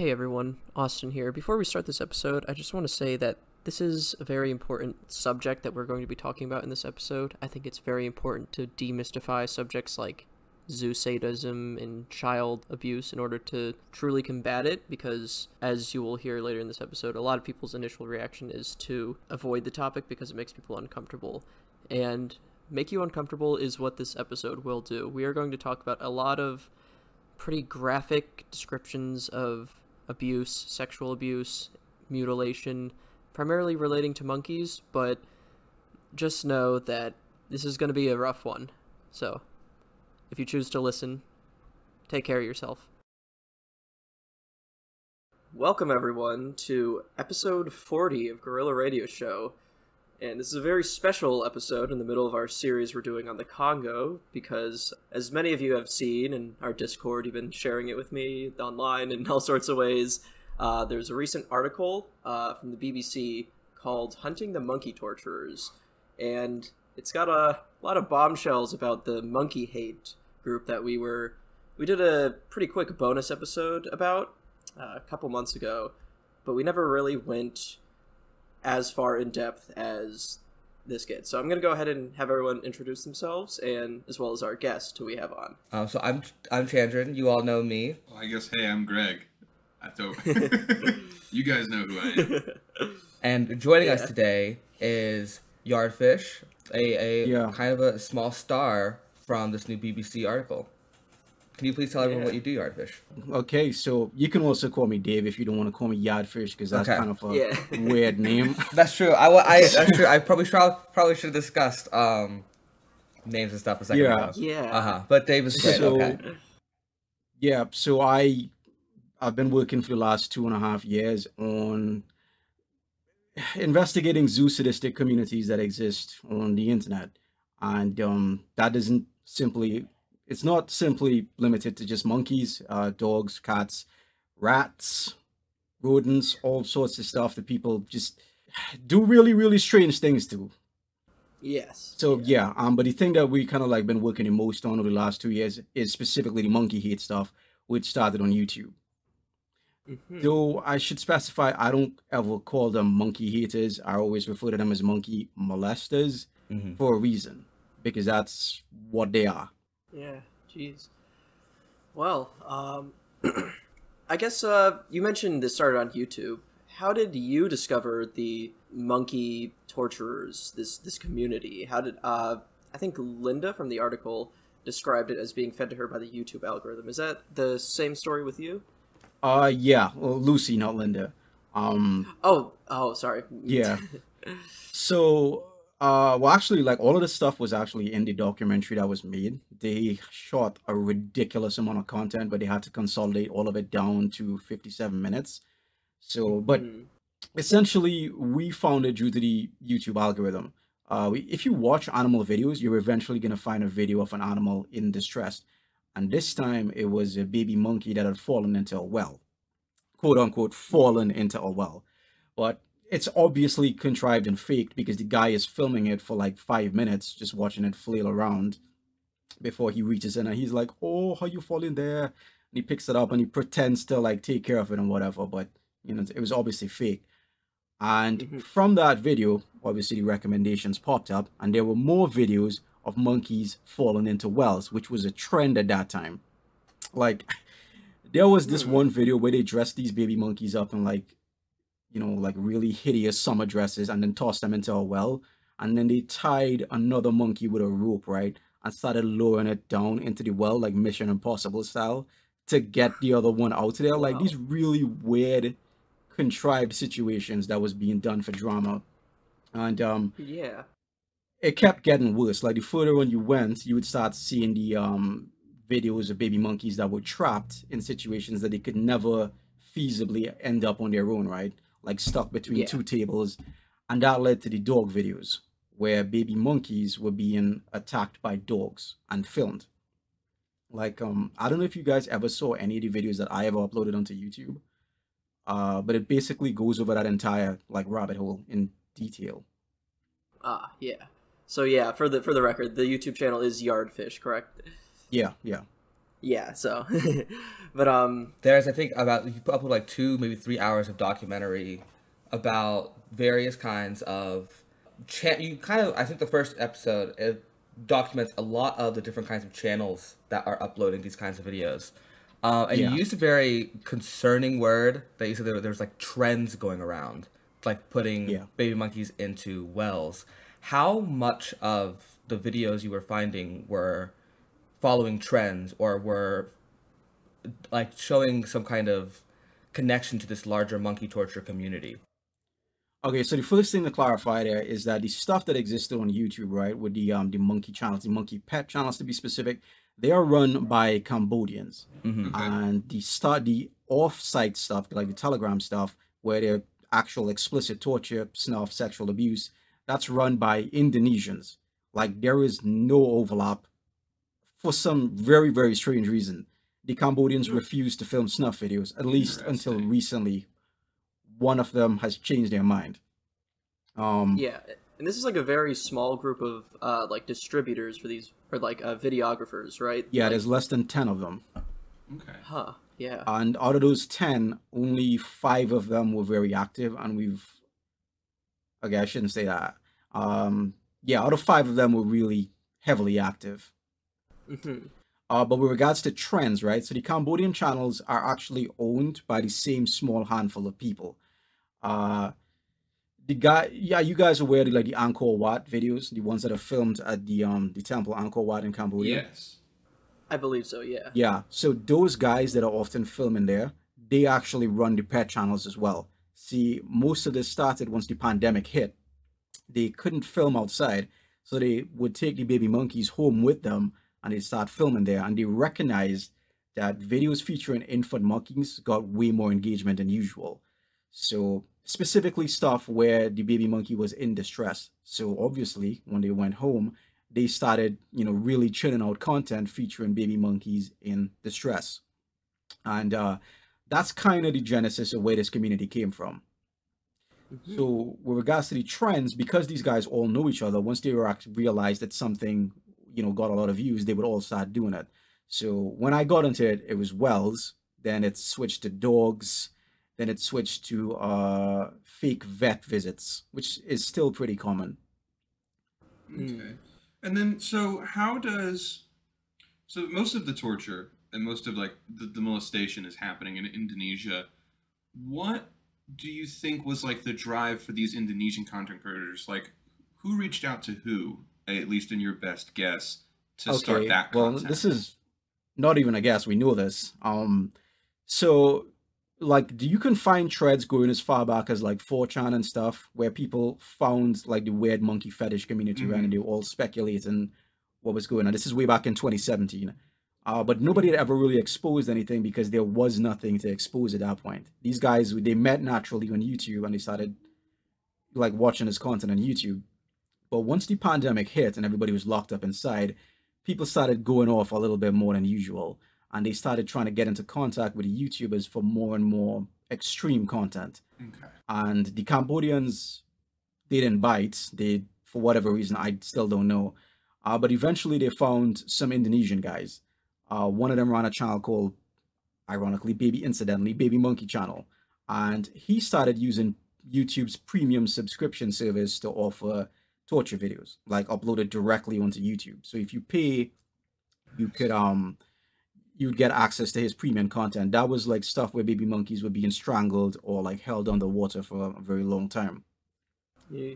Hey everyone, Austin here. Before we start this episode, I just want to say that this is a very important subject that we're going to be talking about in this episode. I think it's very important to demystify subjects like zoo sadism and child abuse in order to truly combat it because as you will hear later in this episode a lot of people's initial reaction is to avoid the topic because it makes people uncomfortable and make you uncomfortable is what this episode will do we are going to talk about a lot of pretty graphic descriptions of abuse sexual abuse mutilation primarily relating to monkeys but just know that this is going to be a rough one so if you choose to listen, take care of yourself. Welcome, everyone, to episode 40 of Gorilla Radio Show. And this is a very special episode in the middle of our series we're doing on the Congo, because as many of you have seen in our Discord, you've been sharing it with me online in all sorts of ways. Uh, there's a recent article uh, from the BBC called Hunting the Monkey Torturers, and it's got a lot of bombshells about the monkey hate group that we were we did a pretty quick bonus episode about uh, a couple months ago, but we never really went as far in depth as this gets. So I'm going to go ahead and have everyone introduce themselves, and as well as our guest who we have on. Um, so I'm I'm Chandran. You all know me. Well, I guess hey, I'm Greg. I thought you guys know who I am. And joining yeah. us today is Yardfish, a, a yeah. kind of a small star from this new BBC article. Can you please tell everyone yeah. what you do, Yardfish? Okay, so you can also call me Dave if you don't want to call me Yardfish because that's okay. kind of a yeah. weird name. That's true. I, I that's true. I probably should probably should have discussed um, names and stuff a second yeah. ago. Yeah. Uh huh. But Dave is great. So, okay. Yeah. So I I've been working for the last two and a half years on investigating zoo sadistic communities that exist on the internet, and um, that doesn't simply it's not simply limited to just monkeys, uh, dogs, cats, rats, rodents, all sorts of stuff that people just do really, really strange things to. Yes. So yeah. yeah, um, but the thing that we kind of like been working the most on over the last two years is specifically the monkey hate stuff, which started on YouTube. Mm-hmm. Though I should specify, I don't ever call them monkey haters. I always refer to them as monkey molesters mm-hmm. for a reason because that's what they are. Yeah, jeez. Well, um, I guess uh, you mentioned this started on YouTube. How did you discover the monkey torturers? This this community. How did uh, I think Linda from the article described it as being fed to her by the YouTube algorithm. Is that the same story with you? Uh, yeah. Well, Lucy, not Linda. Um. Oh, oh, sorry. Yeah. so uh, well, actually, like all of this stuff was actually in the documentary that was made. They shot a ridiculous amount of content, but they had to consolidate all of it down to 57 minutes. So, but mm. essentially, we found it due to the YouTube algorithm. Uh, we, if you watch animal videos, you're eventually going to find a video of an animal in distress. And this time, it was a baby monkey that had fallen into a well. Quote unquote, fallen into a well. But it's obviously contrived and faked because the guy is filming it for like five minutes, just watching it flail around before he reaches in and he's like, Oh, how you falling there? And he picks it up and he pretends to like take care of it and whatever, but you know, it was obviously fake. And mm-hmm. from that video, obviously the recommendations popped up, and there were more videos of monkeys falling into wells, which was a trend at that time. Like, there was this mm-hmm. one video where they dressed these baby monkeys up in like you know, like really hideous summer dresses and then tossed them into a well. And then they tied another monkey with a rope, right? And started lowering it down into the well, like Mission Impossible style, to get the other one out of there. Like these really weird, contrived situations that was being done for drama. And um yeah. It kept getting worse. Like the further on you went, you would start seeing the um videos of baby monkeys that were trapped in situations that they could never feasibly end up on their own, right? Like stuck between yeah. two tables, and that led to the dog videos where baby monkeys were being attacked by dogs and filmed. Like um, I don't know if you guys ever saw any of the videos that I ever uploaded onto YouTube, uh, but it basically goes over that entire like rabbit hole in detail. Ah, yeah. So yeah, for the for the record, the YouTube channel is Yardfish, correct? Yeah, yeah. Yeah. So, but um, there's I think about you put up like two maybe three hours of documentary about various kinds of cha- you kind of I think the first episode it documents a lot of the different kinds of channels that are uploading these kinds of videos. Uh, and yeah. you used a very concerning word that you said there, there was like trends going around, like putting yeah. baby monkeys into wells. How much of the videos you were finding were following trends or were like showing some kind of connection to this larger monkey torture community? Okay, so the first thing to clarify there is that the stuff that existed on YouTube, right, with the um the monkey channels, the monkey pet channels to be specific, they are run by Cambodians, mm-hmm. and the start the off-site stuff, like the Telegram stuff, where they're actual explicit torture, snuff, sexual abuse, that's run by Indonesians. Like there is no overlap for some very very strange reason. The Cambodians refuse to film snuff videos, at least until recently, one of them has changed their mind. Um, yeah, and this is like a very small group of uh, like distributors for these or like uh, videographers, right? Yeah, like, there's less than ten of them. Okay. Huh. Yeah. And out of those ten, only five of them were very active, and we've. Okay, I shouldn't say that. Um, yeah, out of five of them were really heavily active. Mm-hmm. Uh, but with regards to trends, right? So the Cambodian channels are actually owned by the same small handful of people. Uh, the guy, yeah, you guys are aware of like the Angkor Wat videos, the ones that are filmed at the um the temple Angkor Wat in Cambodia. Yes, I believe so. Yeah. Yeah. So those guys that are often filming there, they actually run the pet channels as well. See, most of this started once the pandemic hit. They couldn't film outside, so they would take the baby monkeys home with them, and they start filming there. And they recognized that videos featuring infant monkeys got way more engagement than usual. So specifically stuff where the baby monkey was in distress. So obviously, when they went home, they started, you know, really churning out content featuring baby monkeys in distress. And uh, that's kind of the genesis of where this community came from. Mm-hmm. So, with regards to the trends, because these guys all know each other, once they realized that something, you know, got a lot of views, they would all start doing it. So, when I got into it, it was wells. Then it switched to dogs then it switched to uh, fake vet visits, which is still pretty common. Okay. And then, so how does so most of the torture and most of like the, the molestation is happening in Indonesia. What do you think was like the drive for these Indonesian content creators? Like, who reached out to who, at least in your best guess, to okay. start that? Content? Well, this is not even a guess. We know this. Um, so like do you can find threads going as far back as like 4chan and stuff where people found like the weird monkey fetish community mm-hmm. and they were all speculating what was going on. This is way back in 2017. Uh, but nobody had ever really exposed anything because there was nothing to expose at that point. These guys they met naturally on YouTube and they started like watching his content on YouTube. But once the pandemic hit and everybody was locked up inside, people started going off a little bit more than usual and they started trying to get into contact with YouTubers for more and more extreme content. Okay. And the Cambodians, they didn't bite. They, for whatever reason, I still don't know. Uh, but eventually, they found some Indonesian guys. Uh, one of them ran a channel called, ironically, Baby Incidentally, Baby Monkey Channel, and he started using YouTube's premium subscription service to offer torture videos, like uploaded directly onto YouTube. So if you pay, you could um you'd get access to his premium content. That was like stuff where baby monkeys were being strangled or like held underwater for a very long time. Yeah.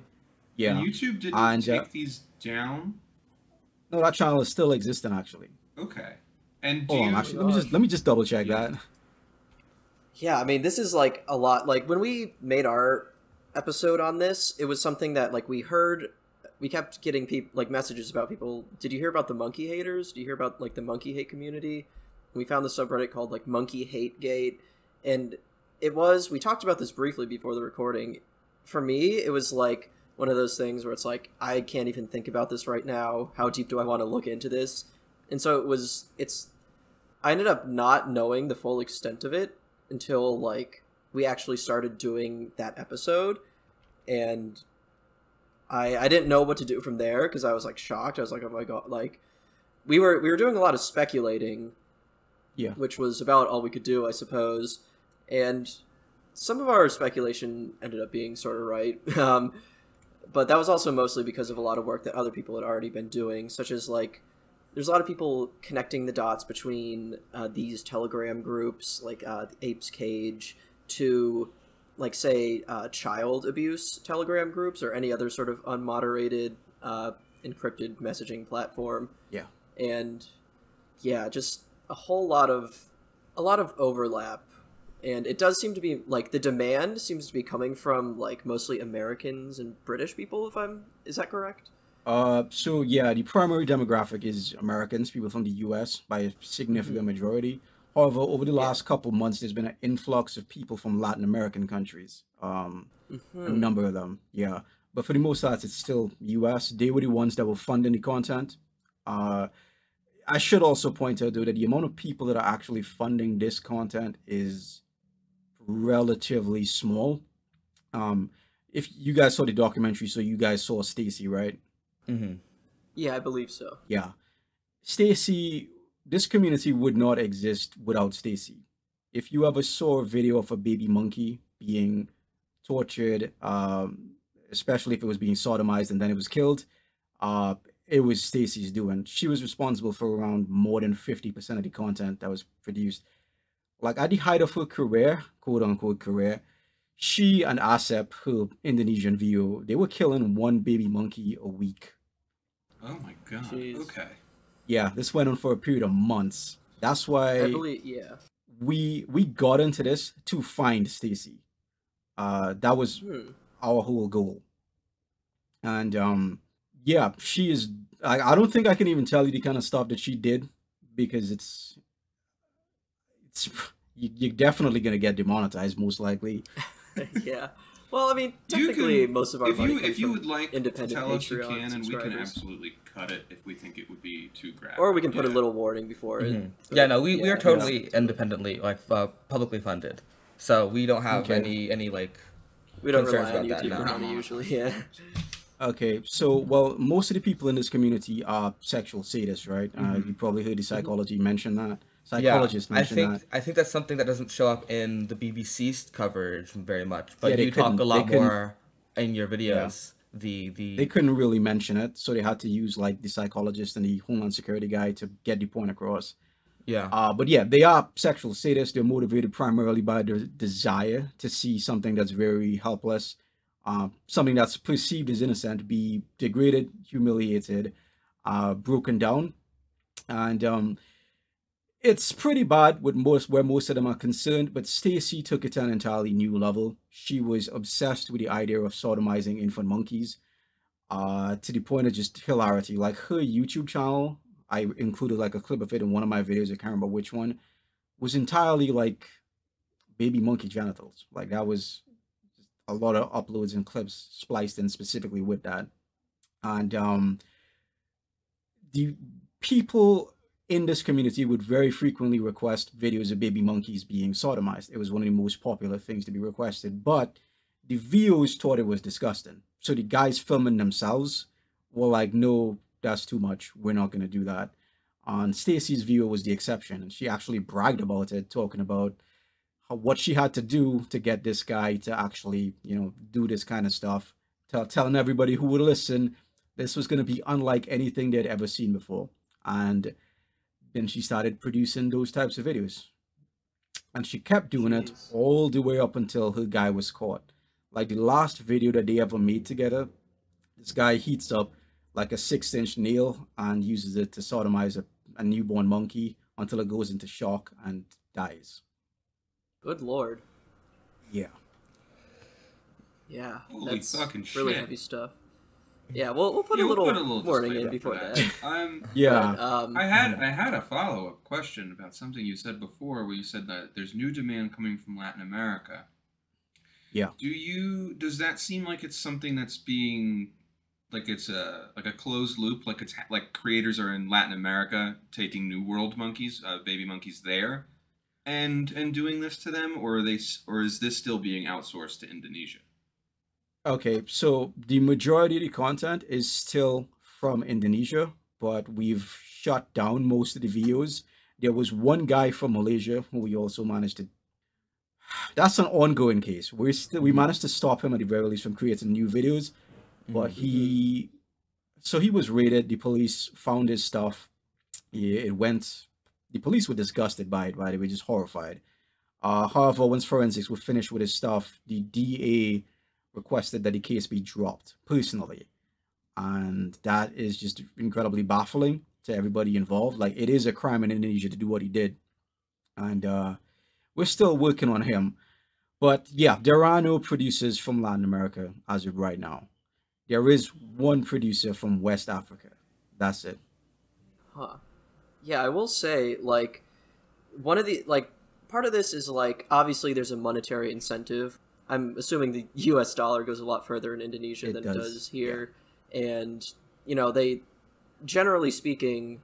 Yeah. And YouTube didn't and, take uh, these down. No, that channel is still existing actually. Okay. And hold you... on, actually, let me just let me just double check yeah. that. Yeah, I mean, this is like a lot. Like when we made our episode on this, it was something that like we heard. We kept getting people like messages about people. Did you hear about the monkey haters? Do you hear about like the monkey hate community? we found the subreddit called like Monkey Hate Gate, and it was we talked about this briefly before the recording. For me, it was like one of those things where it's like I can't even think about this right now. How deep do I want to look into this? And so it was. It's. I ended up not knowing the full extent of it until like we actually started doing that episode, and I I didn't know what to do from there because I was like shocked. I was like, oh my god, like we were we were doing a lot of speculating Yeah. which was about all we could do, I suppose. And some of our speculation ended up being sort of right. Um, but that was also mostly because of a lot of work that other people had already been doing, such as like there's a lot of people connecting the dots between uh, these Telegram groups, like uh, the Apes Cage, to like say uh, child abuse Telegram groups or any other sort of unmoderated uh, encrypted messaging platform. Yeah. And yeah, just a whole lot of a lot of overlap and it does seem to be like the demand seems to be coming from like mostly Americans and British people. If I'm, is that correct? Uh, so yeah, the primary demographic is Americans, people from the U.S. by a significant Mhm. majority. However, over the Yeah. last couple months, there's been an influx of people from Latin American countries. Um, a Mhm. number of them, yeah. But for the most part, it's still U.S. They were the ones that were funding the content. Uh, I should also point out though that the amount of people that are actually funding this content is relatively small. Um, if you guys saw the documentary, so you guys saw Stacy, right? Mm-hmm. Yeah, I believe so. Yeah. Stacy, this community would not exist without Stacy. If you ever saw a video of a baby monkey being tortured, um, especially if it was being sodomized and then it was killed, uh, it was Stacy's doing. She was responsible for around more than 50% of the content that was produced. Like at the height of her career, quote unquote career, she and Asep, her Indonesian VO, they were killing one baby monkey a week. Oh my god. Jeez. Okay. Yeah, this went on for a period of months. That's why I believe, yeah. we we got into this to find Stacy. Uh, that was Hmm. our whole goal. And um, yeah, she is. I, I don't think I can even tell you the kind of stuff that she did because it's it's you, you're definitely gonna get demonetized most likely. yeah. Well, I mean, You technically, can- most of our if money you comes if you would like to independent tell us you can, and we can absolutely cut it if we think it would be too graphic. or we can put a little warning before it. Mhm. but Yeah, no, we, we are totally independently, like uh, publicly funded, so we don't have Okay. any any like. We don't concerns rely on about that, YouTube no. money usually. Yeah. Okay, so well, most of the people in this community are sexual sadists, right? Uh, Mhm. you probably heard the psychology mention that. Mm-hmm. Yeah, I think that. I think that's something that doesn't show up in the BBC's coverage very much, but Yeah, you talk a lot more in your videos. The the they couldn't really mention it, so they had to use like the psychologist and the homeland security guy to get the point across. yeah Uh, but yeah, they are sexual sadists. They're motivated primarily by their desire to see something that's very helpless, uh, something that's perceived as innocent, be degraded, humiliated, uh, broken down, and um, it's pretty bad with most where most of them are concerned. But Stacy took it to an entirely new level. She was obsessed with the idea of sodomizing infant monkeys, uh, to the point of just hilarity. Like her YouTube channel, I included like a clip of it in one of my videos. I can't remember which one. Was entirely like baby monkey genitals. Like that was a lot of uploads and clips spliced in specifically with that. And um the people in this community would very frequently request videos of baby monkeys being sodomized. It was one of the most popular things to be requested, but the VOs thought it was disgusting. So the guys filming themselves were like, no, that's too much. We're not going to do that. And Stacy's VO was the exception. And she actually bragged about it, talking about how, what she had to do to get this guy to actually, you know, do this kind of stuff. Tell, telling everybody who would listen this was going to be unlike anything they'd ever seen before. And then she started producing those types of videos. And she kept doing it all the way up until her guy was caught. Like the last video that they ever made together, this guy heats up like a six inch nail and uses it to sodomize a, a newborn monkey until it goes into shock and dies. Good lord. Yeah. Yeah. Holy that's fucking really shit. heavy stuff. Yeah, we'll we'll put Yeah, a we'll little, put a little warning in before for that. Um, Yeah. But, um, I had I had a follow up question about something you said before, where you said that there's new demand coming from Latin America. Yeah. Do you does that seem like it's something that's being like it's a like a closed loop, like it's ha- like creators are in Latin America taking New World monkeys, uh, baby monkeys there, and and doing this to them, or are they or is this still being outsourced to Indonesia? Okay, so the majority of the content is still from Indonesia, but we've shut down most of the videos. There was one guy from Malaysia who we also managed to. That's an ongoing case. We still we managed to stop him at the very least from creating new videos, but he, so he was raided. The police found his stuff. It went. The police were disgusted by it. By the way, just horrified. Uh, however, once forensics were finished with his stuff, the DA requested that the case be dropped personally, and that is just incredibly baffling to everybody involved. Like it is a crime in Indonesia to do what he did, and uh, we're still working on him. But yeah, there are no producers from Latin America as of right now. There is one producer from West Africa. That's it. Huh. Yeah, I will say, like, one of the, like, part of this is, like, obviously there's a monetary incentive. I'm assuming the US dollar goes a lot further in Indonesia It than does, it does here. And, you know, they, generally speaking,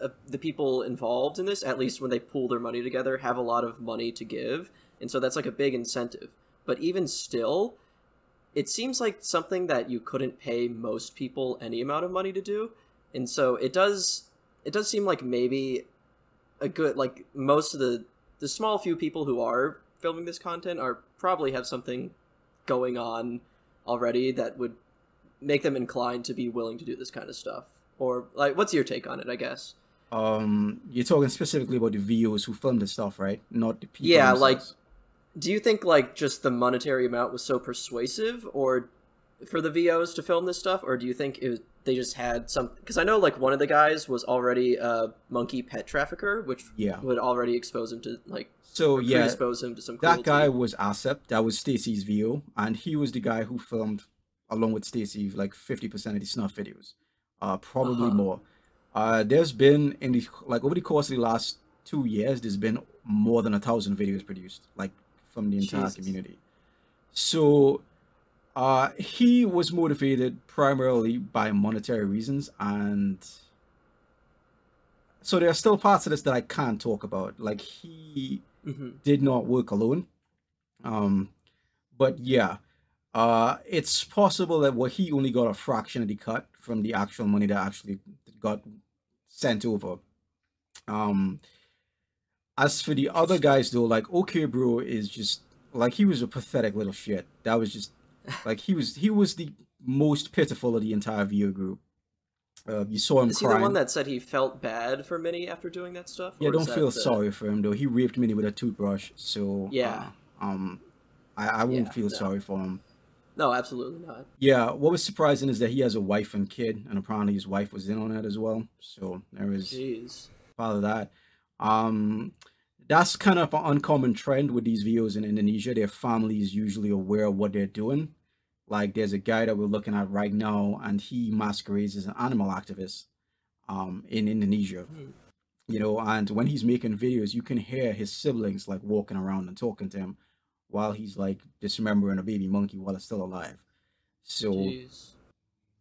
uh, the people involved in this, at least when they pool their money together, have a lot of money to give. And so that's, like, a big incentive. But even still, it seems like something that you couldn't pay most people any amount of money to do and so it does it does seem like maybe a good like most of the the small few people who are filming this content are probably have something going on already that would make them inclined to be willing to do this kind of stuff or like what's your take on it i guess Um, you're talking specifically about the VOs who filmed the stuff, right? Not the people. Yeah, like- do you think like just the monetary amount was so persuasive or for the VOs to film this stuff or do you think was, they just had some because I know like one of the guys was already a monkey pet trafficker which Yeah. would already expose him to like So yeah, expose him to some that guy was Asep. That was Stacy's VO, and he was the guy who filmed along with Stacy like fifty percent of the snuff videos, uh, probably Uh-huh. more. Uh, there's been in the like over the course of the last two years, there's been more than a thousand videos produced, like from the entire Jesus. community. So, uh, he was motivated primarily by monetary reasons, and so there are still parts of this that I can't talk about. Like he Mhm. did not work alone. Um, but yeah, uh, it's possible that what he only got a fraction of the cut from the actual money that actually got sent over. Um, as for the other guys though, like okay, bro, is just like he was a pathetic little shit. That was just like he was he was the most pitiful of the entire VO group. Uh, you saw him Is he the one that said he felt bad for Minnie after doing that stuff? Yeah, don't feel the- sorry for him though. He raped Minnie with a toothbrush, so Yeah. uh, um, I, I won't Yeah, feel no. sorry for him. No, absolutely not. Yeah, what was surprising is that he has a wife and kid, and apparently his wife was in on it as well. So there is Jeez. part of that. Um, that's kind of an uncommon trend with these videos in Indonesia. Their family is usually aware of what they're doing. Like there's a guy that we're looking at right now, and he masquerades as an animal activist um, in Indonesia. Hmm. You know, and when he's making videos, you can hear his siblings like walking around and talking to him while he's like dismembering a baby monkey while it's still alive. So Jeez.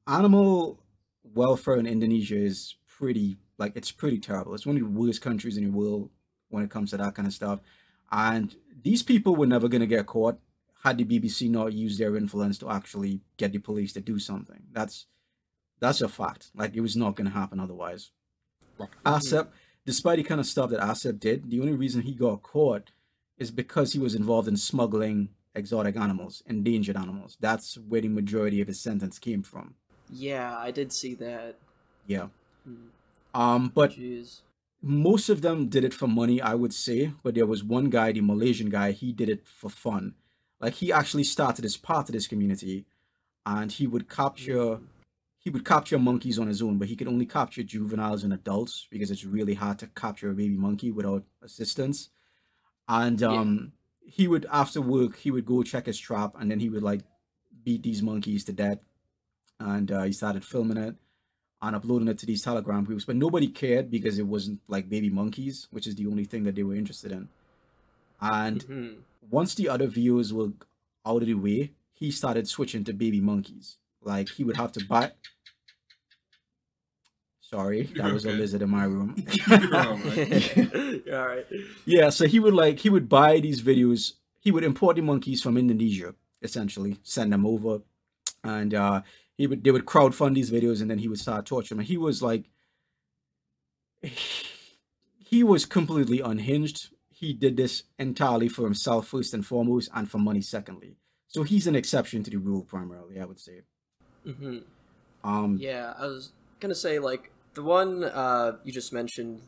animal welfare in Indonesia is pretty like it's pretty terrible. It's one of the worst countries in the world when it comes to that kind of stuff. And these people were never gonna get caught had the BBC not used their influence to actually get the police to do something. That's that's a fact. Like it was not gonna happen otherwise. Asep, despite the kind of stuff that Asep did, the only reason he got caught is because he was involved in smuggling exotic animals, endangered animals. That's where the majority of his sentence came from. Yeah, I did see that. Yeah. Hmm. Um, but Jeez. most of them did it for money, I would say. But there was one guy, the Malaysian guy, he did it for fun. Like he actually started as part of this community, and he would capture he would capture monkeys on his own, but he could only capture juveniles and adults because it's really hard to capture a baby monkey without assistance. And Yeah. um, he would after work he would go check his trap, and then he would like beat these monkeys to death. And uh, he started filming it and uploading it to these Telegram groups, but nobody cared because it wasn't like baby monkeys, which is the only thing that they were interested in. And Mhm. once the other viewers were out of the way, he started switching to baby monkeys. Like he would have to buy. Sorry, that was a lizard in my room. All right. All right. yeah, so he would like he would buy these videos. He would import the monkeys from Indonesia, essentially, send them over, and uh he would they would crowdfund these videos, and then he would start torturing them. He was like, he was completely unhinged. He did this entirely for himself first and foremost, and for money secondly. So he's an exception to the rule primarily, I would say. hmm Um, Yeah, I was gonna say like the one uh, you just mentioned.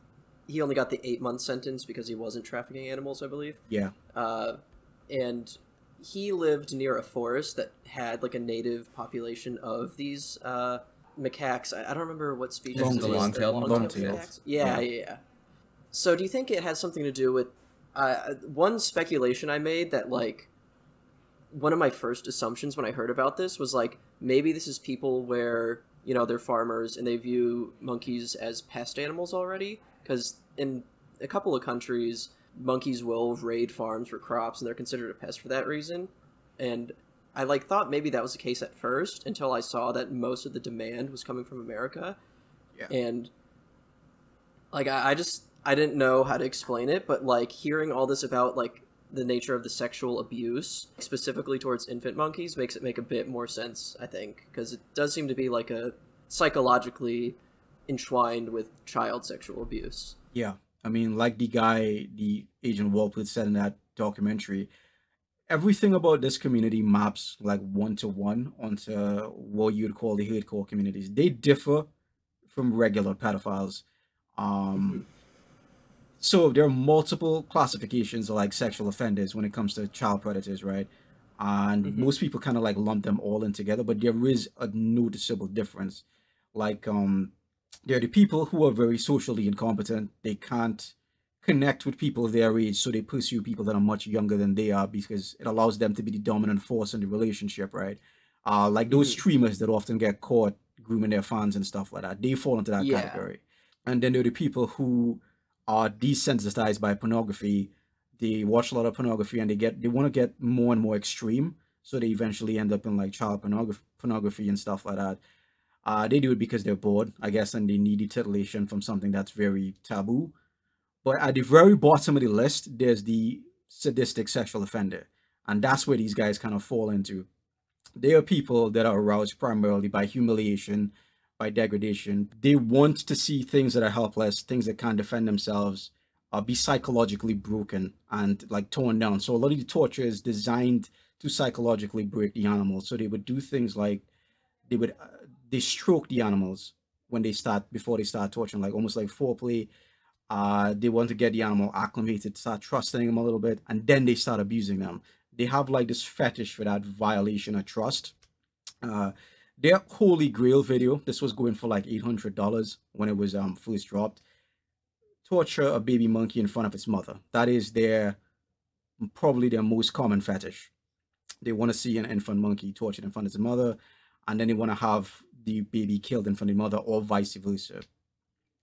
He only got the eight month sentence because he wasn't trafficking animals, I believe. yeah, Uh, and he lived near a forest that had like a native population of these uh, macaques. I, I don't remember what species. Long- it is. the They're long-tailed long-tailed macaques. macaques. Yeah, Yeah. yeah, yeah. So do you think it has something to do with uh, one speculation I made that like one of my first assumptions when I heard about this was like maybe this is people where you know they're farmers and they view monkeys as pest animals already because in a couple of countries monkeys will raid farms for crops and they're considered a pest for that reason and I like thought maybe that was the case at first until I saw that most of the demand was coming from America Yeah. and like I, I just I didn't know how to explain it but like hearing all this about like the nature of the sexual abuse specifically towards infant monkeys makes it make a bit more sense i think because it does seem to be like a psychologically entwined with child sexual abuse yeah. I mean, like the guy, the Agent Walpole said in that documentary, everything about this community maps like one to one onto what you'd call the hardcore communities. They differ from regular pedophiles. Um, so there are multiple classifications of like sexual offenders when it comes to child predators, right? And Mhm. most people kind of like lump them all in together, but there is a noticeable difference. Like, um, there are the people who are very socially incompetent. They can't connect with people their age, so they pursue people that are much younger than they are because it allows them to be the dominant force in the relationship, right? Uh, like those Mhm. streamers that often get caught grooming their fans and stuff like that. They fall into that Yeah. category. And then there are the people who are desensitized by pornography. They watch a lot of pornography and they get they want to get more and more extreme. So they eventually end up in like child pornography, pornography and stuff like that. Uh, they do it because they're bored, I guess, and they need titillation from something that's very taboo. But at the very bottom of the list, there's the sadistic sexual offender. And that's where these guys kind of fall into. They are people that are aroused primarily by humiliation, by degradation. They want to see things that are helpless, things that can't defend themselves, uh, be psychologically broken and like torn down. So a lot of the torture is designed to psychologically break the animal. So they would do things like they would uh, they stroke the animals when they start before they start torturing, like almost like foreplay. Uh, they want to get the animal acclimated, start trusting them a little bit, and then they start abusing them. They have like this fetish for that violation of trust. Uh, their Holy Grail video, this was going for like eight hundred dollars when it was um first dropped. Torture a baby monkey in front of its mother. That is their probably their most common fetish. They want to see an infant monkey tortured in front of its mother, and then they want to have the baby killed in front of the mother, or vice versa.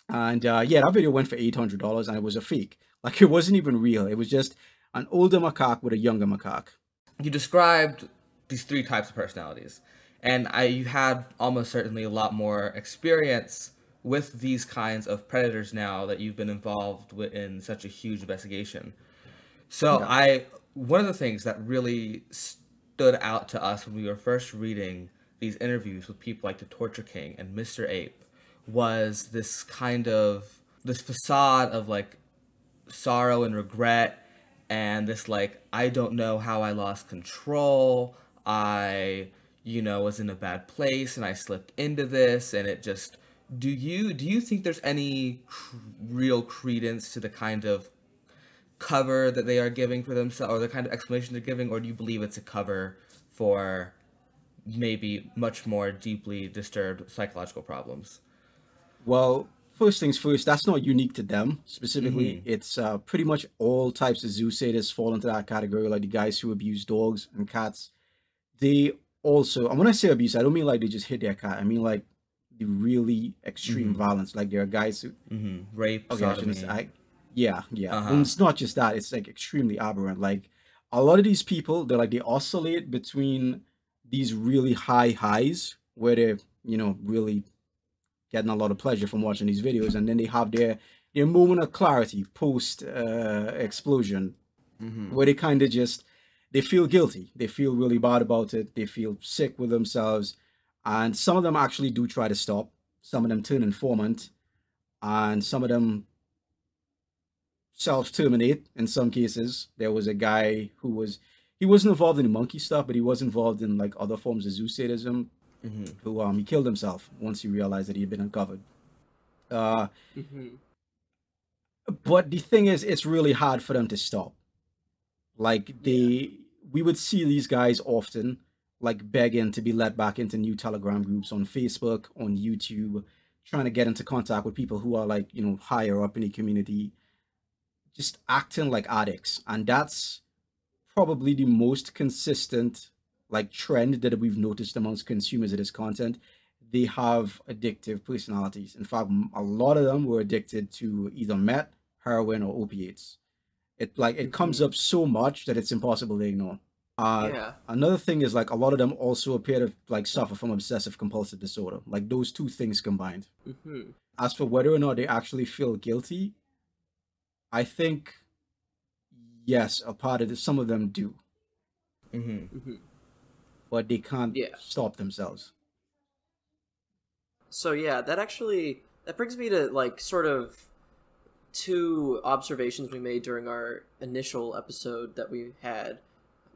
And uh, yeah, that video went for eight hundred dollars, and it was a fake. Like it wasn't even real. It was just an older macaque with a younger macaque. you described these three types of personalities and i you had almost certainly a lot more experience with these kinds of predators now that you've been involved with in such a huge investigation so Yeah. i one of the things that really stood out to us when we were first reading these interviews with people like the torture king and mr ape was this kind of this facade of like sorrow and regret and this like i don't know how i lost control i you know was in a bad place and i slipped into this and it just do you do you think there's any cr- real credence to the kind of cover that they are giving for themselves or the kind of explanation they're giving or do you believe it's a cover for maybe much more deeply disturbed psychological problems Well, first things first, that's not unique to them specifically. It's uh, pretty much all types of zoo sadist fall into that category, like the guys who abuse dogs and cats. They also, and when I say abuse, I don't mean like they just hit their cat. I mean like the really extreme violence. Like there are guys who, mm-hmm. rape okay, sodomy. say, I, yeah, yeah. Uh-huh. And it's not just that; it's like extremely aberrant. Like a lot of these people, they're like they oscillate between these really high highs where they're you know really getting a lot of pleasure from watching these videos, and then they have their their moment of clarity post uh, explosion, Mhm. where they kind of just they feel guilty, they feel really bad about it, they feel sick with themselves, and some of them actually do try to stop. Some of them turn informant, and some of them self terminate in some cases. There was a guy who was he wasn't involved in the monkey stuff, but he was involved in like other forms of zoo sadism. Mm-hmm. Who um he killed himself once he realized that he had been uncovered. Uh, hmm but the thing is, it's really hard for them to stop. Like they, we would see these guys often, like begging to be let back into new Telegram groups on Facebook, on YouTube, trying to get into contact with people who are like you know higher up in the community, just acting like addicts, and that's probably the most consistent like trend that we've noticed amongst consumers of this content they have addictive personalities. In fact, a lot of them were addicted to either meth, heroin, or opiates. It like it comes up so much that it's impossible to ignore. Uh, yeah. Another thing is like a lot of them also appear to like suffer from obsessive compulsive disorder. Like those two things combined. Mm-hmm. As for whether or not they actually feel guilty, I think yes, a part of the, some of them do, Mm-hmm. hmm but they can't Yeah. stop themselves. So yeah, that actually that brings me to like sort of two observations we made during our initial episode that we had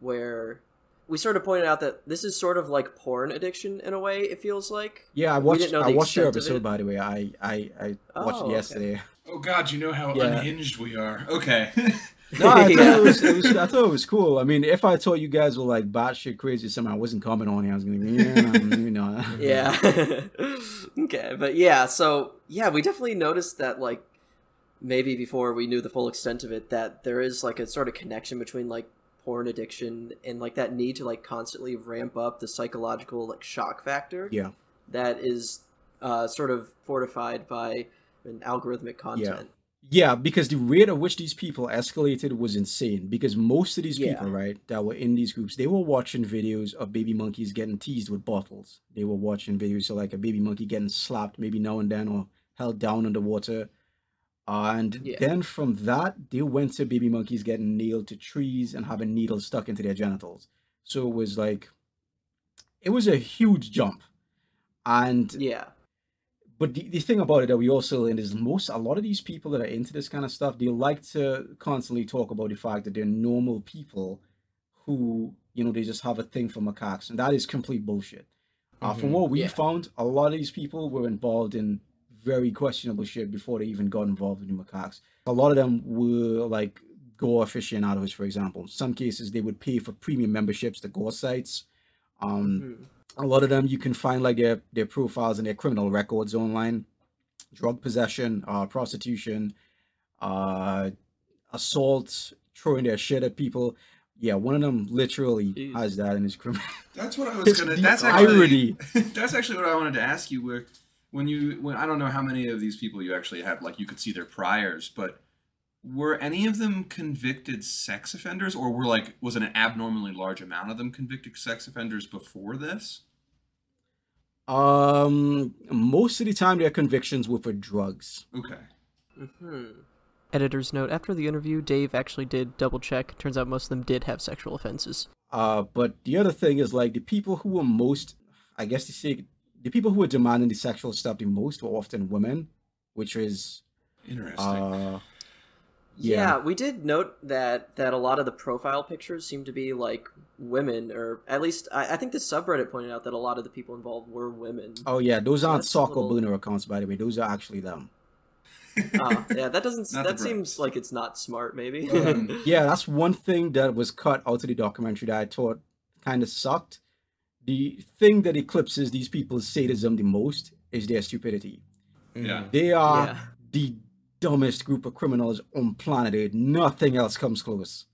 where we sort of pointed out that this is sort of like porn addiction in a way it feels like Yeah, I watched. know I watched your episode it. by the way. I I, I oh, watched Oh, it okay. yesterday. Oh God, you know how Yeah. unhinged we are. Okay. No, I Yeah. thought it was, it was. I thought it was cool. I mean, if I thought you guys were like batshit crazy, or something I wasn't coming on here. I was gonna, be, yeah, you know. yeah okay but yeah so yeah we definitely noticed that like maybe before we knew the full extent of it that there is like a sort of connection between like porn addiction and like that need to like constantly ramp up the psychological like shock factor Yeah. that is uh sort of fortified by an algorithmic content Yeah, because the rate at which these people escalated was insane. Because most of these Yeah. people, right, that were in these groups, they were watching videos of baby monkeys getting teased with bottles. They were watching videos of like a baby monkey getting slapped maybe now and then or held down underwater. And Yeah. then from that, they went to baby monkeys getting nailed to trees and having needles stuck into their genitals. So it was like, it was a huge jump. And yeah but the, the thing about it that we also learned is most a lot of these people that are into this kind of stuff they like to constantly talk about the fact that they're normal people who you know they just have a thing for macaques and that is complete bullshit uh, from Mhm. what we Yeah. found a lot of these people were involved in very questionable shit before they even got involved with the macaques a lot of them were like gore aficionados for example in some cases they would pay for premium memberships to gore sites um Mhm. a lot of them you can find like their their profiles and their criminal records online drug possession uh prostitution uh assault throwing their shit at people yeah one of them literally Jeez. has that in his criminal That's what I was gonna. the That's actually. irony. that's actually what I wanted to ask you. Where when you when I don't know how many of these people you actually had, like you could see their priors, but were any of them convicted sex offenders, or were like was an abnormally large amount of them convicted sex offenders before this? um most of the time their convictions were for drugs Okay. hmm editor's note after the interview dave actually did double check turns out most of them did have sexual offenses uh but the other thing is like the people who were most i guess to say the people who were demanding the sexual stuff the most were often women which is Interesting. uh Yeah. Yeah. we did note that that a lot of the profile pictures seem to be like women, or at least I, I think the subreddit pointed out that a lot of the people involved were women. Oh yeah, those aren't that's soccer little- burner accounts, by the way. Those are actually them. Ah, yeah, that doesn't. Not that seems like it's not smart. Maybe. Um, Yeah, that's one thing that was cut out of the documentary that I thought kind of sucked. The thing that eclipses these people's sadism the most is their stupidity. Mm. Yeah. They are Yeah. the dumbest group of criminals on planet Earth. Nothing else comes close.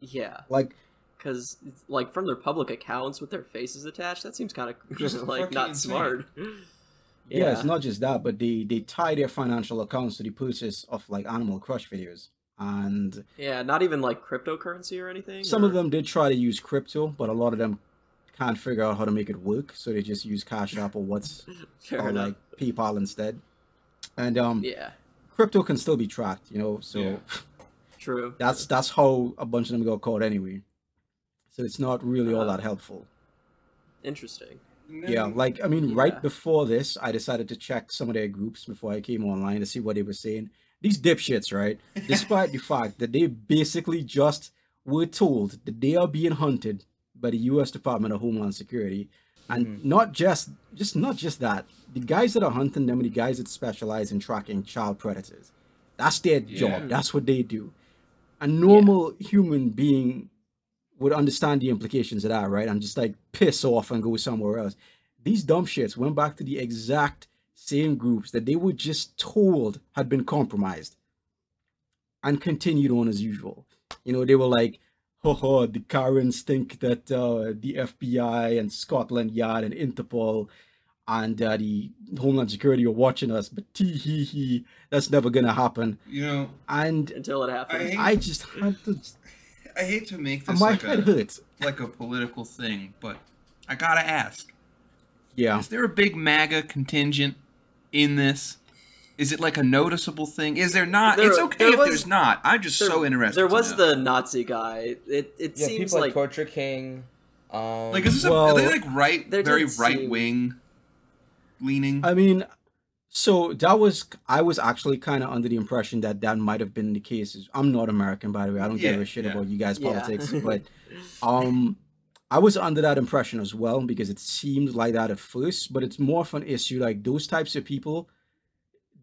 yeah, Like, because like from their public accounts with their faces attached, that seems kind of Just like not insane. smart. yeah. it's not just that, but they they tie their financial accounts to the purchase of like Animal Crush videos. And Yeah, not even like cryptocurrency or anything. some of them did try to use crypto, but a lot of them can't figure out how to make it work, so they just use Cash App or what's or enough. like PayPal instead. And um, Yeah, crypto can still be tracked, you know. So Yeah. true. that's that's how a bunch of them got caught anyway. So it's not really all Uh, that helpful. Interesting. Yeah, like I mean, right before this, I decided to check some of their groups before I came online to see what they were saying. these dipshits, right? Despite the fact that they basically just were told that they are being hunted by the U.S. Department of Homeland Security, and Mm-hmm. not just just not just that, the guys that are hunting them are the guys that specialize in tracking child predators. That's their Yeah. job. That's what they do. A normal human being would understand the implications of that, right? And just like piss off and go somewhere else. These dumb shits went back to the exact same groups that they were just told had been compromised and continued on as usual. You know, they were like, ho ho, the Karens think that uh, the FBI and Scotland Yard and Interpol and uh, the Homeland Security are watching us, but tee hee hee, that's never gonna happen. You know, And Until it happens. I- I just had to, I hate to make this my like head a, hurts. like a political thing, but I gotta ask: Yeah. Is there a big MAGA contingent in this? Is it like a noticeable thing? Is there not? There- it's okay there if was- there's not. I'm just There- so interested. There to was know. the Nazi guy. It it Yeah, seems like, like Torture King. Um, like is this a, are they like right, there very did seem- right wing leaning? I mean, so that was I was actually kind of under the impression that that might have been the case. I'm not American, by the way. I don't give a shit yeah. about you guys' Yeah. politics, but um, I was under that impression as well because it seemed like that at first. But it's more of an issue like those types of people.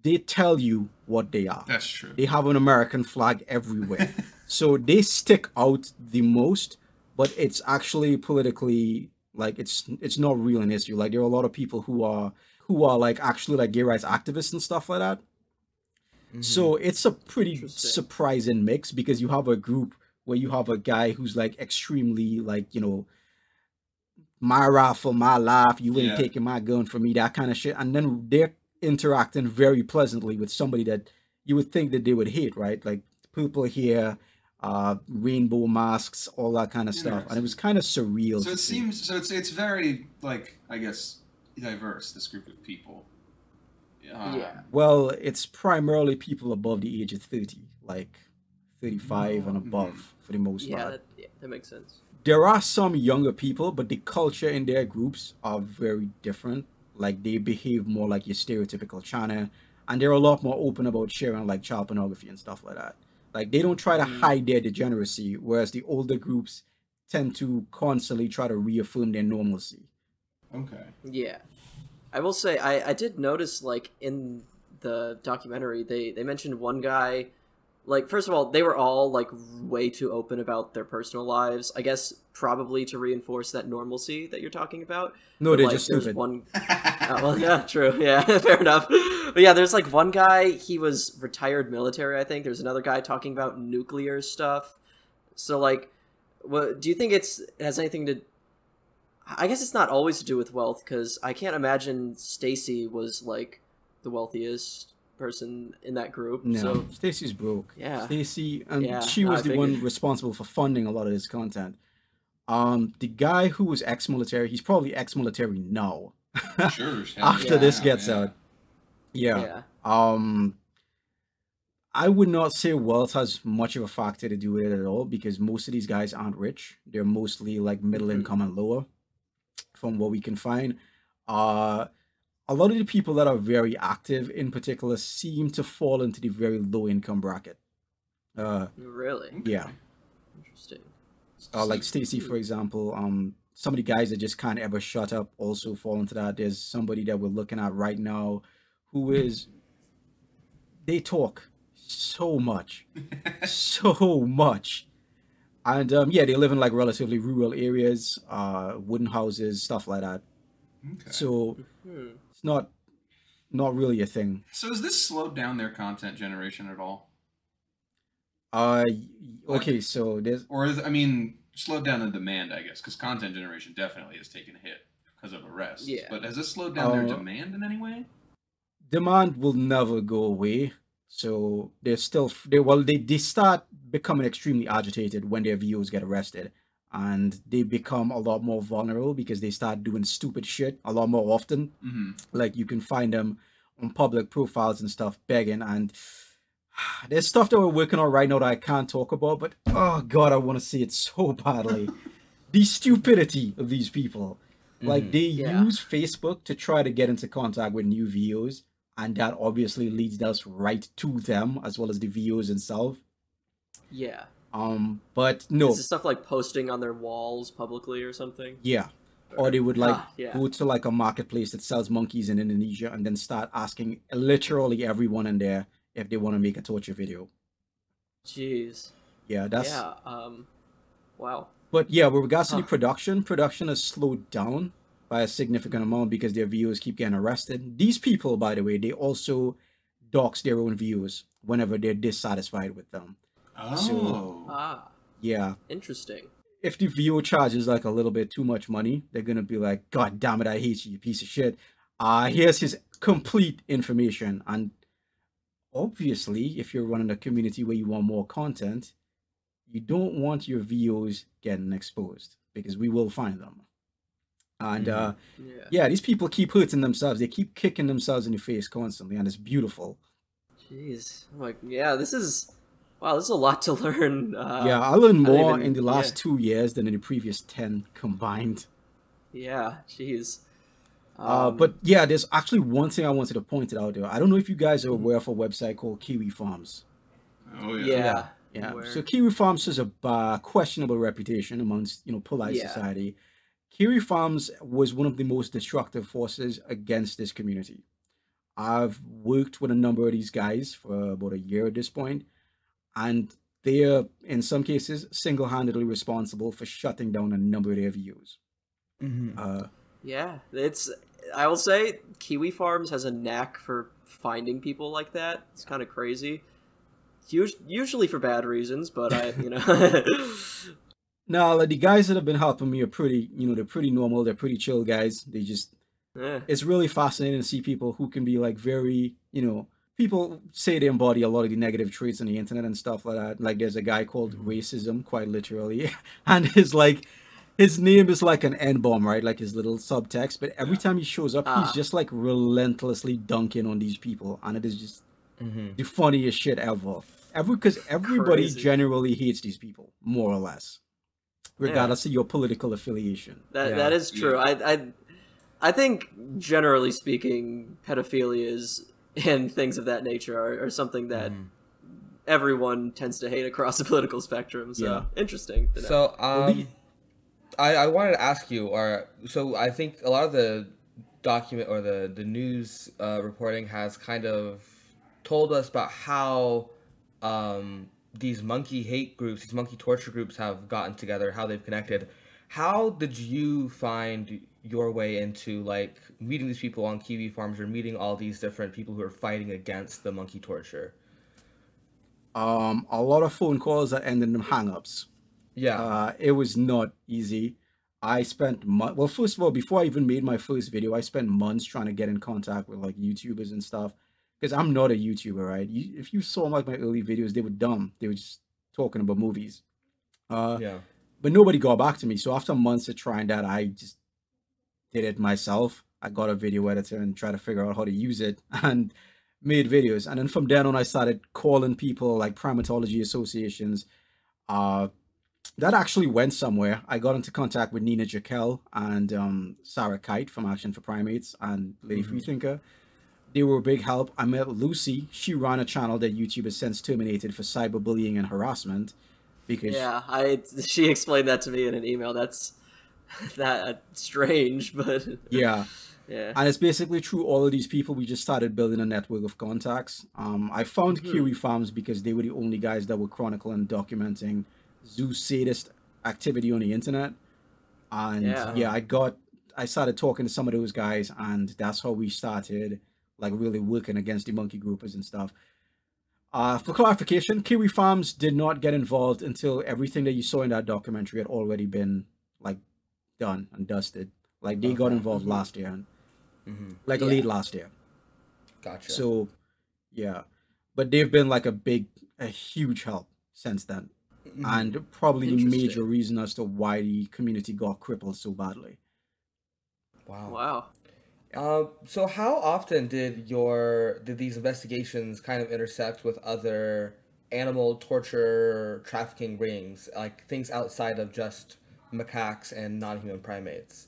They tell you what they are. That's true. They have an American flag everywhere. so they stick out the most, but it's actually politically like it's it's not real an issue. Like there are a lot of people who are who are like actually like gay rights activists and stuff like that. mhm. So it's a pretty surprising mix because you have a group where you have a guy who's like extremely like, you know, my rifle, my life, you ain't Yeah. taking my gun from me, that kind of shit. And then they're interacting very pleasantly with somebody that you would think that they would hate, right? Like people here, uh, rainbow masks, all that kind of stuff. And it was kind of surreal. So to it see. seems so it's it's very like I guess diverse this group of people. Uh, Yeah. Well, it's primarily people above the age of 30, like 35 and Mhm. above for the most yeah, part. that, yeah, that makes sense. There are some younger people, but the culture in their groups are very different. Like they behave more like your stereotypical channer, and they're a lot more open about sharing like child pornography and stuff like that. Like they don't try to Mm. hide their degeneracy, whereas the older groups tend to constantly try to reaffirm their normalcy. Okay. Yeah, I will say I I did notice like in the documentary they they mentioned one guy. Like first of all, they were all like way too open about their personal lives. I guess probably to reinforce that normalcy that you're talking about. No, But, they're like, just there's stupid. One Uh, well, yeah, true. Yeah, fair enough. But yeah, there's like one guy. He was retired military. I think there's another guy talking about nuclear stuff. So like, what do you think it's it has anything to? I guess it's not always to do with wealth because I can't imagine Stacy was like the wealthiest person in that group. No, So Stacy's broke. Yeah. Stacy, and Yeah, she was the one responsible for funding a lot of this content. Um, the guy who was ex-military, he's probably ex-military now. Sure. After yeah, this gets yeah. out, yeah. yeah, Um, I would not say wealth has much of a factor to do with it at all because most of these guys aren't rich. They're mostly like middle Mhm. income and lower, from what we can find. Uh, a lot of the people that are very active, in particular, seem to fall into the very low income bracket. Uh, really yeah. interesting. uh, like Stacy, for example, um, some of the guys that just can't ever shut up also fall into that. There's somebody that we're looking at right now who is they talk so much, so much, and um, yeah, they live in like relatively rural areas, uh, wooden houses, stuff like that. Okay. So Hmm. It's not not really a thing. So has this slowed down their content generation at all? Uh, Like- okay, so there's Or is I mean, slowed down the demand, I guess, because content generation definitely has taken a hit because of arrests. Yeah. But has this slowed down their Uh, demand in any way? demand will never go away. So they're still they well they, they start becoming extremely agitated when their viewers get arrested. And they become a lot more vulnerable because they start doing stupid shit a lot more often. Mm-hmm. Like you can find them on public profiles and stuff begging and there's stuff that we're working on right now that I can't talk about, but oh god, I want to see it so badly. the stupidity of these people. Like Mhm. they Yeah. use Facebook to try to get into contact with new VOs, and that obviously leads us right to them as well as the VOs themselves. Yeah. Um, but no, Is stuff like posting on their walls publicly or something? yeah, or they would like Ah, yeah. go to like a marketplace that sells monkeys in Indonesia and then start asking literally everyone in there if they want to make a torture video. Jeez. Yeah, that's. Yeah. Um. Wow. But yeah, with regards to the production, production has slowed down by a significant amount because their viewers keep getting arrested. These people, by the way, they also dox their own views whenever they're dissatisfied with them. Oh. Ah. Yeah, Interesting. if the viewer charges like a little bit too much money, they're gonna be like, "God damn it, I hate you, you piece of shit." Uh here's his complete information, and obviously, if you're running a community where you want more content, you don't want your VOs getting exposed because we will find them. And Mhm. uh Yeah. yeah, these people keep hurting themselves. They keep kicking themselves in the face constantly, and it's beautiful. Jeez. I'm like, yeah, this is. Wow, this is a lot to learn. Uh, yeah, I learned I more even- in the last yeah. two years than in the previous ten combined. Yeah. Jeez. Uh, Um, but yeah, there's actually one thing I wanted to point it out there. I don't know if you guys are aware of a website called Kiwi Farms. Oh yeah. yeah. Yeah. Where- So Kiwi Farms has a uh, questionable reputation amongst you know polite Yeah. society. Kiwi Farms was one of the most destructive forces against this community. I've worked with a number of these guys for about a year at this point, and they are in some cases single-handedly responsible for shutting down a number of their views. Mhm. Uh, Yeah, it's. I will say, Kiwi Farms has a knack for finding people like that. It's kind of crazy. Us- Usually for bad reasons, but I, you know. No, like the guys that have been helping me are pretty, you know, they're pretty normal. They're pretty chill guys. They just, Eh, it's really fascinating to see people who can be like very, you know, people say they embody a lot of the negative traits on the internet and stuff like that. Like there's a guy called racism, quite literally, and his like, his name is like an N bomb, right? Like his little subtext. But every time he shows up, Ah. he's just like relentlessly dunking on these people, and it is just Mhm. the funniest shit ever. Every because everybody Crazy. generally hates these people, more or less, regardless of your political affiliation. that Yeah. that is true. Yeah. I, I, I think generally speaking, pedophilias and things of that nature are, are something that Mhm. everyone tends to hate across the political spectrum. So Yeah. interesting. So, um, I, I wanted to ask you, or so I think a lot of the document or the the news uh, reporting has kind of told us about how um, these monkey hate groups, these monkey torture groups, have gotten together, how they've connected. How did you find your way into like meeting these people on Kiwi farms or meeting all these different people who are fighting against the monkey torture? Um, a lot of phone calls that ended in hang-ups. Yeah. Uh, it was not easy. I spent mo- well, first of all, before I even made my first video, I spent months trying to get in contact with like YouTubers and stuff because I'm not a YouTuber, right? You, if you saw like my early videos, they were dumb. They were just talking about movies. Uh, yeah. but nobody got back to me. So after months of trying that, I just did it myself. I got a video editor and tried to figure out how to use it and made videos. And then from then on, I started calling people like primatology associations. Uh, that actually went somewhere. I got into contact with Nina Jackel and um, Sarah Kite from Action for Primates and Lady Mhm. Freethinker. They were a big help. I met Lucy. She ran a channel that YouTube has since terminated for cyberbullying and harassment because yeah, I she explained that to me in an email. That's that strange, but yeah. yeah. and it's basically through all of these people we just started building a network of contacts um i found Mhm. kiwi farms because they were the only guys that were chronicling and documenting zoo sadist activity on the internet and Yeah. yeah. i got i started talking to some of those guys and that's how we started like really working against the monkey groupers and stuff uh, for clarification, Kiwi Farms did not get involved until everything that you saw in that documentary had already been done and dusted. Like they got Okay. involved Mhm. last year, hmm like Yeah. late last year. Gotcha. So, yeah, but they've been like a big, a huge help since then, Mhm. and probably the major reason as to why the community got crippled so badly. wow. Wow. Uh, so how often did your did these investigations kind of intersect with other animal torture trafficking rings, like things outside of just macaques and non-human primates?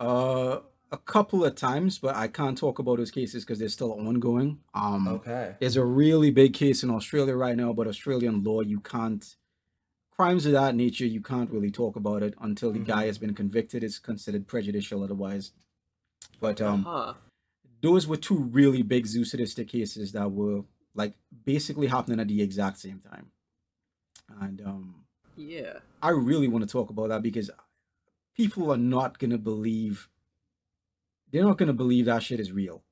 Uh, a couple of times, but I can't talk about those cases because they're still ongoing. Um, Okay. there's a really big case in Australia right now, but Australian law, you can't crimes of that nature, you can't really talk about it until the guy Mhm. has been convicted. It's considered prejudicial otherwise. But um, huh. those were two really big zoo sadistic cases that were like basically happening at the exact same time. And um, Yeah. I really want to talk about that because people are not gonna believe they're not gonna believe that shit is real.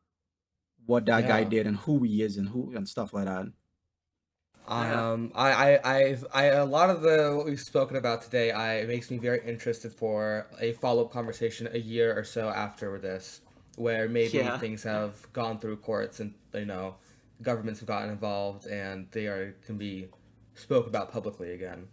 What that guy did and who he is and who and stuff like that. Yeah. Um, I, I, I've, I, a lot of the what we've spoken about today, I it makes me very interested for a follow up conversation a year or so after this, where maybe Yeah. things have gone through courts and you know, governments have gotten involved and they are can be spoke about publicly again.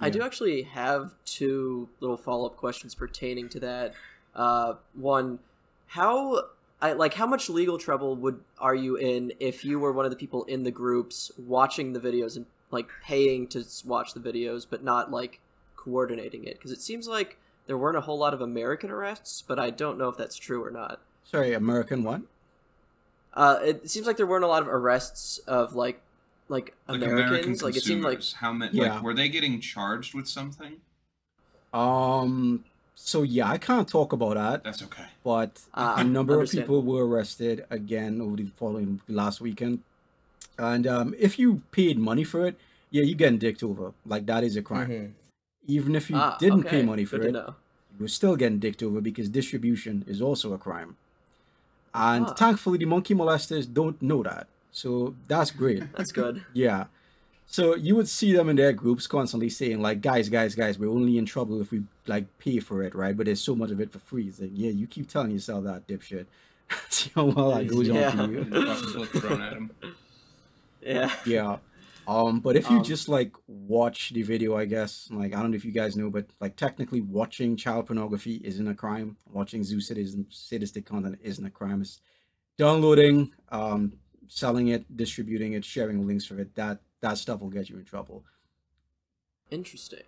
I do actually have two little follow up questions pertaining to that. Uh, one, how I like how much legal trouble would are you in if you were one of the people in the groups watching the videos and like paying to watch the videos, but not like coordinating it? Because it seems like there weren't a whole lot of American arrests, but I don't know if that's true or not. Sorry, American what? Uh, it seems like there weren't a lot of arrests of like like Like Americans. American like it seemed like how many? Yeah. Like, were they getting charged with something? Um so yeah, I can't talk about that, That's okay. but Ah, a number of people were arrested again over the following last weekend. And um if you paid money for it, yeah, you're getting dicked over. Like that is a crime. Mhm. Even if you ah, didn't okay, pay money for good it, you're still getting dicked over because distribution is also a crime. And Ah. thankfully, the monkey molesters don't know that. So that's great. That's good. yeah. So you would see them in their groups constantly saying, like, guys, guys, guys, we're only in trouble if we like pay for it, right? But there's so much of it for free. It's like, yeah, you keep telling yourself that, dipshit. See how well that goes Yeah. on for you. And the fucking book thrown at him. Yeah. yeah um but if you Um, just like watch the video i guess like i don't know if you guys know but like technically watching child pornography isn't a crime watching zoo sadism sadistic content isn't a crime it's downloading um selling it distributing it sharing links for it that that stuff will get you in trouble Interesting.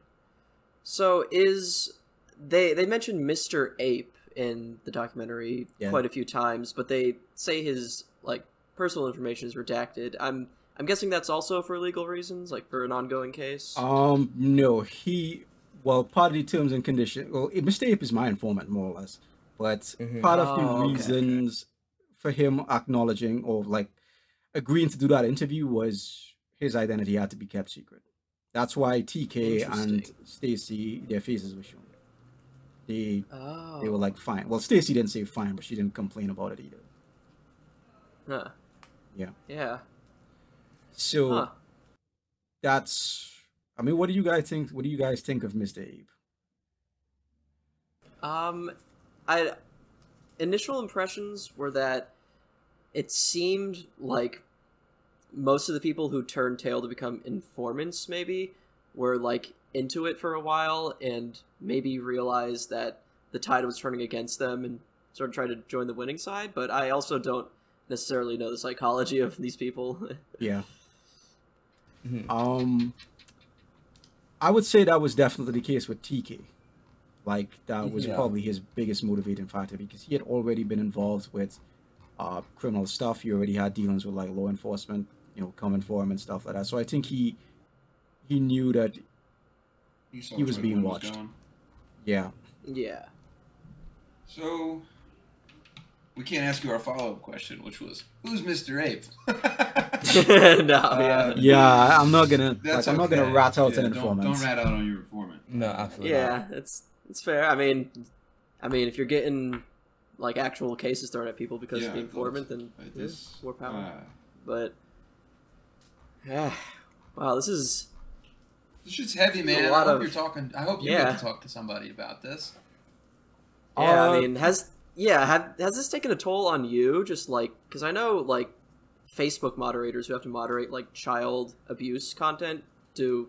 So is they they mentioned Mr. Ape in the documentary Yeah. quite a few times, but they say his like personal information is redacted. I'm I'm guessing that's also for legal reasons, like for an ongoing case. um no he well part of the terms and conditions well mr ape is my informant more or less but Mhm. part of Oh, the okay, okay. reasons for him acknowledging or like agreeing to do that interview was his identity had to be kept secret. That's why TK and Stacy their faces were shown. They oh. they were like fine. Well, Stacy didn't say fine, but she didn't complain about it either. Huh. Yeah. Yeah. So Huh. that's. I mean, what do you guys think? What do you guys think of Mr. Ape? Um, I initial impressions were that it seemed like most of the people who turned tail to become informants maybe were like into it for a while and maybe realized that the tide was turning against them and sort of tried to join the winning side. But I also don't necessarily know the psychology of these people. Yeah. Mhm. Um, I would say that was definitely the case with TK. Like that was Yeah. probably his biggest motivating factor because he had already been involved with uh, criminal stuff. He already had dealings with like law enforcement, you know, coming for him and stuff like that. So I think he he knew that. You saw He was being watched. going. Yeah. yeah. So we can't ask you our follow-up question, which was, "Who's Mr. Ape?" no, yeah. Uh, Yeah, I'm not gonna. That's like, I'm not gonna rat out Yeah, an don't, informant. don't rat out on your informant. No, absolutely. yeah not. it's it's fair i mean i mean if you're getting like actual cases thrown at people because Yeah, of the those- informant then like yeah, this, more power uh, but yeah wow this is This shit's heavy, A man. I hope of- you're talking. I hope you Yeah. get to talk to somebody about this. yeah Uh, i mean has yeah have, has this taken a toll on you just like because i know like facebook moderators who have to moderate like child abuse content do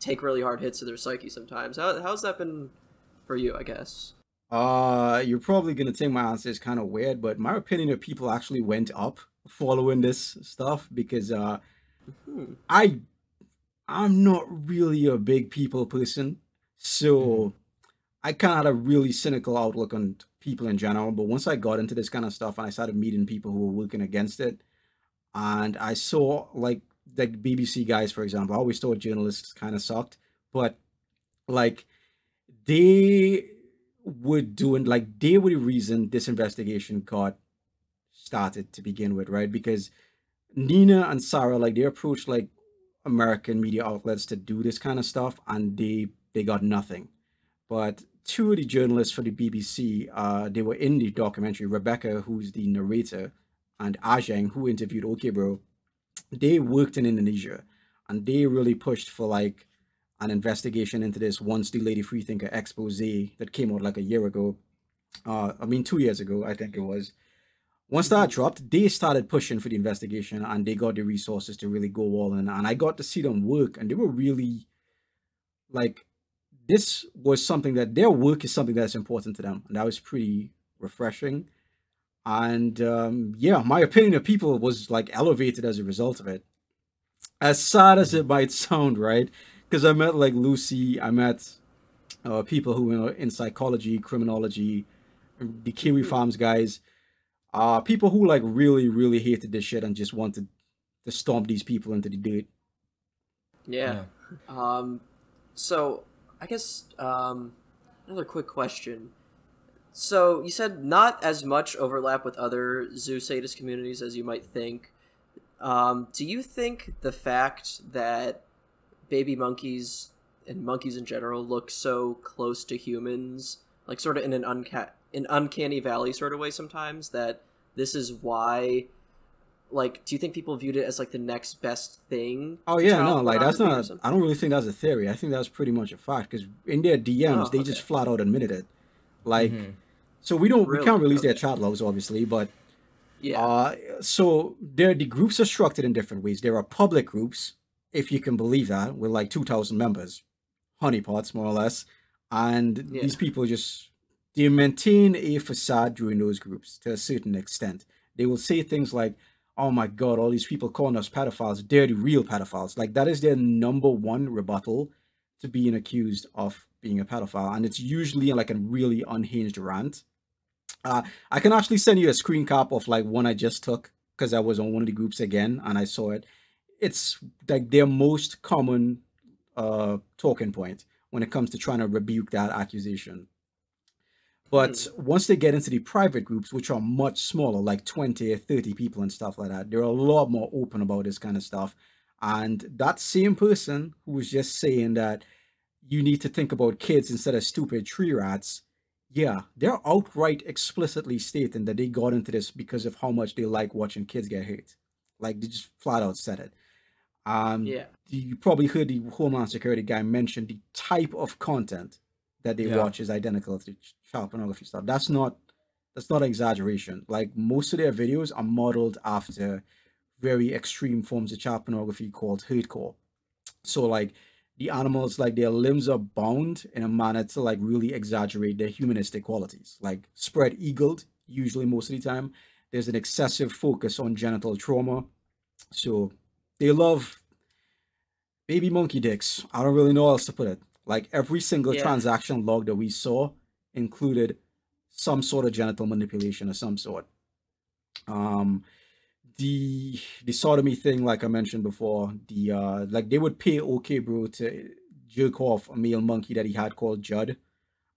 take really hard hits to their psyche sometimes How, how's that been for you i guess Uh, you're probably gonna think my answer is kind of weird, but my opinion of people actually went up following this stuff because uh, hmm. I I'm not really a big people person, so I kind of had a really cynical outlook on people in general, but once I got into this kind of stuff and I started meeting people who were working against it, and I saw like the BBC guys, for example, I always thought journalists kind of sucked, but like they were doing like they were the reason this investigation got started to begin with, right? Because Nina and Sarah, like they approached like American media outlets to do this kind of stuff, and they they got nothing. But two of the journalists for the BBC, uh, they were in the documentary. Rebecca, who's the narrator, and Ajeng, who interviewed OK Bro, they worked in Indonesia, and they really pushed for like an investigation into this once the Lady Freethinker expose that came out like a year ago. Uh, I mean, two years ago, I think it was. Once that dropped, they started pushing for the investigation and they got the resources to really go all in. And I got to see them work, and they were really like, this was something that their work is something that's important to them. And that was pretty refreshing. And um, yeah, my opinion of people was like elevated as a result of it. As sad as it might sound, right? Because I met like Lucy, I met uh, people who were in psychology, criminology, the Kiwi Farms guys uh people who like really really hated this shit and just wanted to stomp these people into the dirt. Yeah, yeah. um so i guess um another quick question. So you said not as much overlap with other zoo sadist communities as you might think. Um do you think the fact that baby monkeys and monkeys in general look so close to humans like sort of in an unca- an uncanny valley sort of way sometimes that this is why like do you think people viewed it as like the next best thing oh yeah no like that's not i don't really think that's a theory i think that's pretty much a fact because in their dms oh, they okay. just flat out admitted it like mm-hmm. so we don't really? we can't release okay. their chat logs obviously but yeah uh, so there the groups are structured in different ways there are public groups if you can believe that with like 2000 members honeypots more or less and yeah. these people just they maintain a facade during those groups to a certain extent. They will say things like, oh my god, all these people calling us pedophiles, they're the real pedophiles. Like that is their number one rebuttal to being accused of being a pedophile. And it's usually like a really unhinged rant. Uh, I can actually send you a screen cap of like one I just took because I was on one of the groups again and I saw it. It's like their most common uh, talking point when it comes to trying to rebuke that accusation. But mm. once they get into the private groups, which are much smaller, like 20 or 30 people and stuff like that, they're a lot more open about this kind of stuff. And that same person who was just saying that you need to think about kids instead of stupid tree rats, yeah, they're outright explicitly stating that they got into this because of how much they like watching kids get hurt. Like they just flat out said it. Um, yeah. You probably heard the Homeland Security guy mention the type of content that they yeah. watch is identical to child pornography stuff. That's not that's not exaggeration. Like most of their videos are modeled after very extreme forms of child pornography called hardcore. So like the animals, like their limbs are bound in a manner to like really exaggerate their humanistic qualities. Like spread eagled, usually most of the time. There's an excessive focus on genital trauma. So they love baby monkey dicks. I don't really know how else to put it. Like every single yeah. transaction log that we saw included some sort of genital manipulation of some sort. Um, the the sodomy thing, like I mentioned before, the uh, like they would pay OK Bro to jerk off a male monkey that he had called Judd,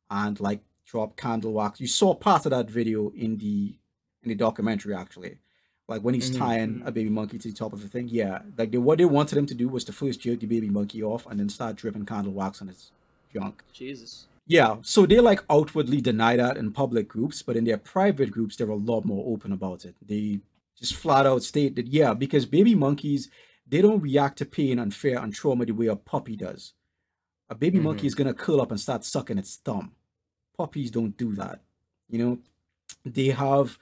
and like drop candle wax. You saw part of that video in the in the documentary actually. Like when he's mm-hmm. tying mm-hmm. a baby monkey to the top of the thing, yeah. Like they, what they wanted him to do was to first jerk the baby monkey off and then start dripping candle wax on its junk. Jesus. Yeah, so they like outwardly deny that in public groups, but in their private groups, they're a lot more open about it. They just flat out state that yeah, because baby monkeys they don't react to pain and fear and trauma the way a puppy does. A baby mm-hmm. monkey is gonna curl up and start sucking its thumb. Puppies don't do that. You know, they have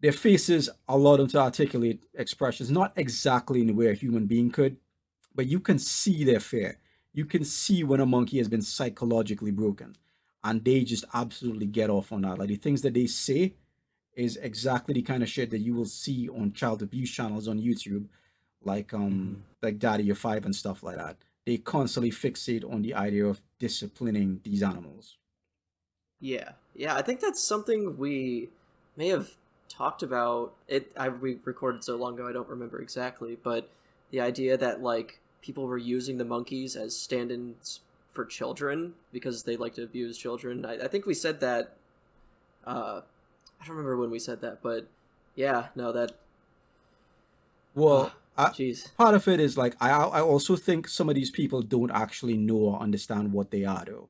their faces allow them to articulate expressions, not exactly in the way a human being could, but you can see their fear. You can see when a monkey has been psychologically broken. And they just absolutely get off on that. Like the things that they say is exactly the kind of shit that you will see on child abuse channels on YouTube, like um mm-hmm. like DaddyOFive and stuff like that. They constantly fixate on the idea of disciplining these animals. Yeah, yeah. I think that's something we may have talked about. It I we recorded so long ago I don't remember exactly, but the idea that like people were using the monkeys as stand-ins for children because they like to abuse children. I, I think we said that. Uh, I don't remember when we said that, but yeah, no, that. Well, I, Jeez. part of it is like I I also think some of these people don't actually know or understand what they are though.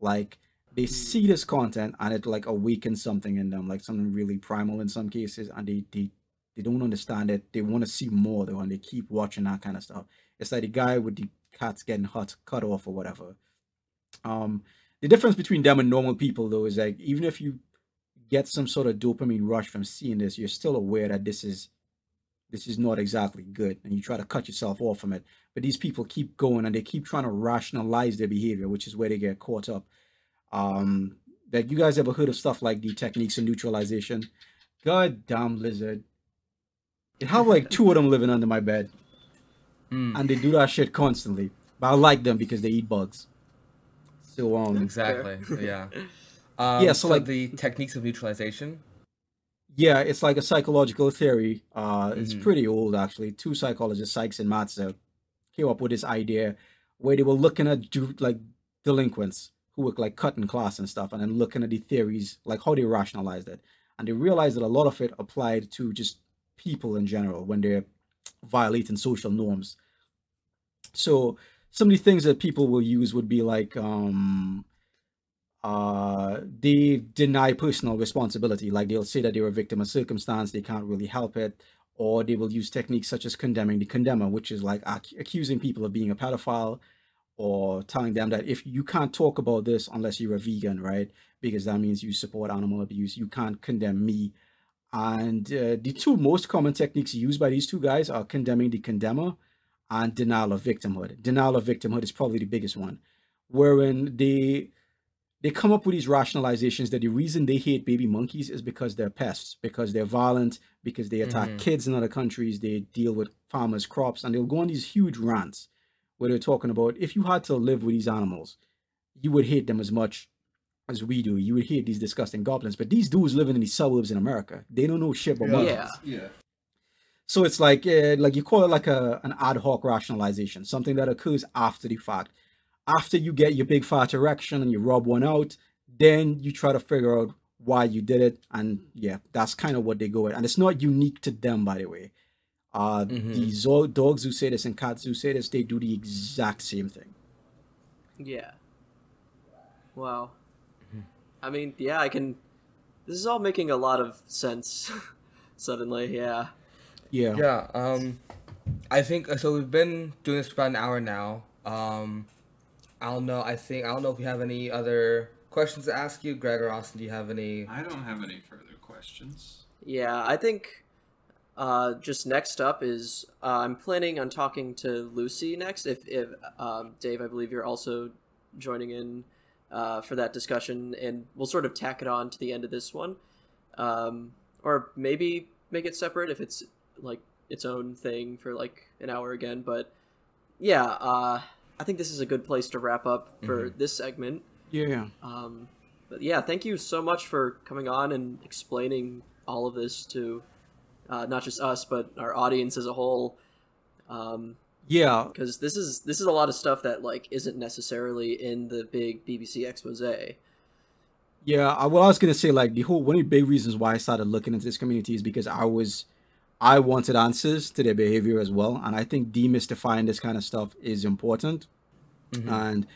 Like they see this content and it like awakens something in them, like something really primal in some cases, and they they, they don't understand it. They want to see more though, and they keep watching that kind of stuff. It's like the guy with the cats getting hot cut off or whatever. Um, the difference between them and normal people though is like even if you get some sort of dopamine rush from seeing this, you're still aware that this is this is not exactly good and you try to cut yourself off from it but these people keep going and they keep trying to rationalize their behavior which is where they get caught up um like you guys ever heard of stuff like the techniques of neutralization god damn lizard I have like two of them living under my bed Mm, and they do that shit constantly but i like them because they eat bugs so um exactly. yeah. Um, Yeah, so, like- the techniques of neutralization. Yeah, it's like a psychological theory. Uh, it's Mhm. pretty old actually. Two psychologists, Sykes and Matza, came up with this idea where they were looking at like delinquents who were like cutting class and stuff, and then looking at the theories, like how they rationalized it, and they realized that a lot of it applied to just people in general when they're violating social norms. So some of the things that people will use would be like um uh they deny personal responsibility. Like they'll say that they're a victim of circumstance they can't really help it or they will use techniques such as condemning the condemner which is like ac- accusing people of being a pedophile or telling them that if you can't talk about this unless you're a vegan right? Because that means you support animal abuse. You can't condemn me. And uh, the two most common techniques used by these two guys are condemning the condemner and denial of victimhood. Denial of victimhood is probably the biggest one wherein they they come up with these rationalizations that the reason they hate baby monkeys is because they're pests, because they're violent, because they attack Mhm. kids in other countries, they deal with farmers' crops, and they'll go on these huge rants where they're talking about if you had to live with these animals, you would hate them as much as we do. You would hate these disgusting goblins. But these dudes living in these suburbs in America, they don't know shit about Yeah. monkeys. Yeah. Yeah. So it's like uh, like you call it like a an ad hoc rationalization, something that occurs after the fact. After you get your big fat erection and you rub one out, then you try to figure out why you did it, and yeah, that's kind of what they go with. And it's not unique to them, by the way. Uh, Mhm. the zo- dogs who say this and cats who say this, they do the exact same thing. Yeah. Wow. Mm-hmm. I mean, yeah, I can. This is all making a lot of sense. Suddenly, yeah. Yeah. Yeah. Um, I think so. We've been doing this for about an hour now. Um, I don't know. I think I don't know if you have any other questions to ask you, Greg or Austin. Do you have any? I don't have any further questions. Yeah, I think uh, just next up is uh, I'm planning on talking to Lucy next. If, if um, Dave, I believe you're also joining in uh, for that discussion, and we'll sort of tack it on to the end of this one, um, or maybe make it separate if it's like its own thing for like an hour again. But yeah, uh, I think this is a good place to wrap up for this segment. Yeah. Um, but yeah, thank you so much for coming on and explaining all of this to uh, not just us, but our audience as a whole. Um, Yeah. because this is this is a lot of stuff that like isn't necessarily in the big BBC expose. Yeah, I, well, I was gonna say like the whole one of the big reasons why I started looking into this community is because I was, I wanted answers to their behavior as well, and I think demystifying this kind of stuff is important. Mhm. And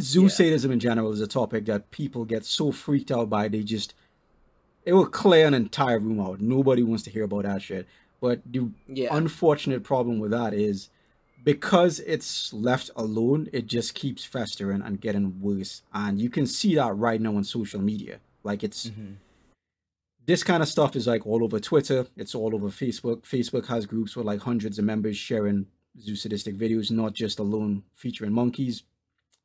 zoo sadism in general is a topic that people get so freaked out by they just, it will clear an entire room out. Nobody wants to hear about that shit. But the Yeah, unfortunate problem with that is because it's left alone, it just keeps festering and getting worse. And you can see that right now on social media. Like it's Mhm. this kind of stuff is like all over Twitter, it's all over Facebook. Facebook has groups with like hundreds of members sharing zoo sadistic videos, not just alone featuring monkeys.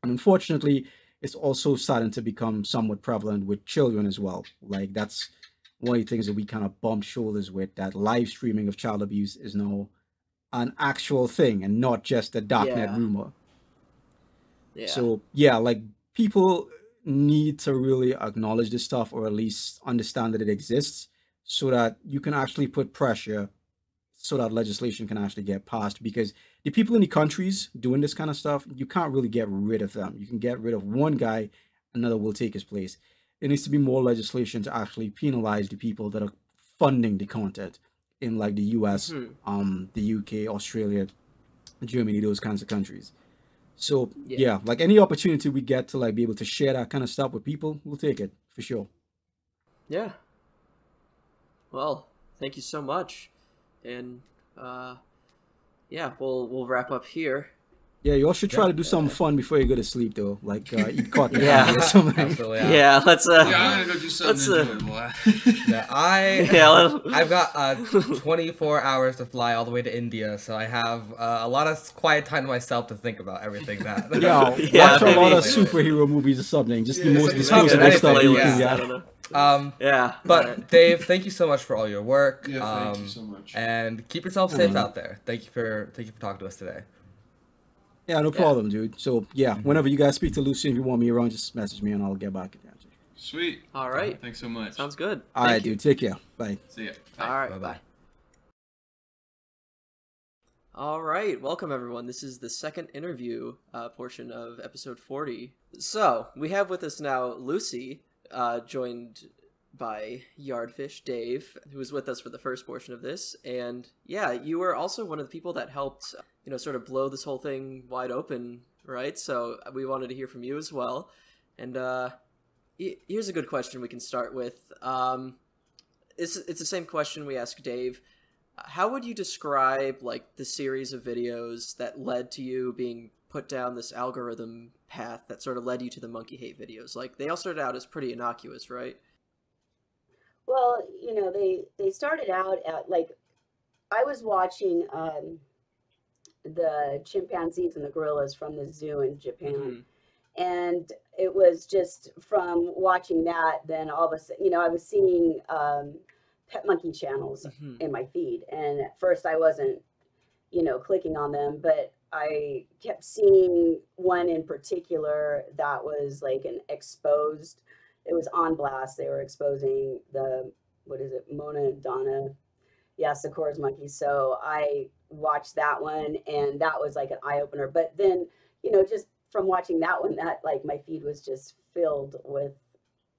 And unfortunately, it's also starting to become somewhat prevalent with children as well. Like that's one of the things that we kind of bumped shoulders with that live streaming of child abuse is now an actual thing and not just a darknet Yeah. rumor. yeah, So yeah, like people need to really acknowledge this stuff or at least understand that it exists so that you can actually put pressure so that legislation can actually get passed because the people in the countries doing this kind of stuff you can't really get rid of them you can get rid of one guy another will take his place there needs to be more legislation to actually penalize the people that are funding the content in like the us Mhm. um the uk australia germany those kinds of countries so Yeah. yeah. like any opportunity we get to like be able to share that kind of stuff with people we'll take it for sure Yeah. Well, thank you so much, and uh, yeah, we'll we'll wrap up here. yeah you all should try to do something fun before you go to sleep though like uh, eat cotton Yeah. or something Absolutely. Yeah, Yeah. let's uh, Yeah, I'm gonna go do Let's, something uh, enjoyable. Yeah, I yeah, let- I've got uh 24 hours to fly all the way to India, so I have uh, a lot of quiet time to myself to think about everything that. Yeah, Yeah, watch a lot maybe. of superhero movies or something. Just the most disposable stuff you yeah. I don't know. Um, Yeah, but alright. Dave, thank you so much for all your work. yeah, thank um, you so much. And keep yourself safe Mhm. out there. Thank you for thank you for talking to us today. Yeah, no problem, dude. So yeah, whenever you guys speak to Lucy, if you want me around, just message me and I'll get back at you. Sweet. All right. Thanks so much. sounds good. All Thank right, you. dude. Take care. Bye. See ya. All right, Bye-bye. bye. All right, welcome everyone. This is the second interview uh, portion of episode 40. So, we have with us now Lucy, uh, joined by Yardfish Dave, who was with us for the first portion of this. And yeah, you were also one of the people that helped, you know, sort of blow this whole thing wide open, right? So, we wanted to hear from you as well. And uh, here's a good question we can start with. Um, it's, it's the same question we asked Dave how would you describe like the series of videos that led to you being put down this algorithm path that sort of led you to the monkey hate videos like they all started out as pretty innocuous right Well, you know, they they started out at like I was watching um the chimpanzees and the gorillas from the zoo in Japan. Mhm. And it was just from watching that, then all of a sudden, you know, I was seeing um, pet monkey channels Mhm. in my feed. And at first I wasn't, you know, clicking on them, but I kept seeing one in particular that was like an exposed, it was on blast. They were exposing the, what is it, Mona Donna, yeah, Sakura's monkey. So I watched that one and that was like an eye opener. But then, you know, just from watching that one, that like my feed was just filled with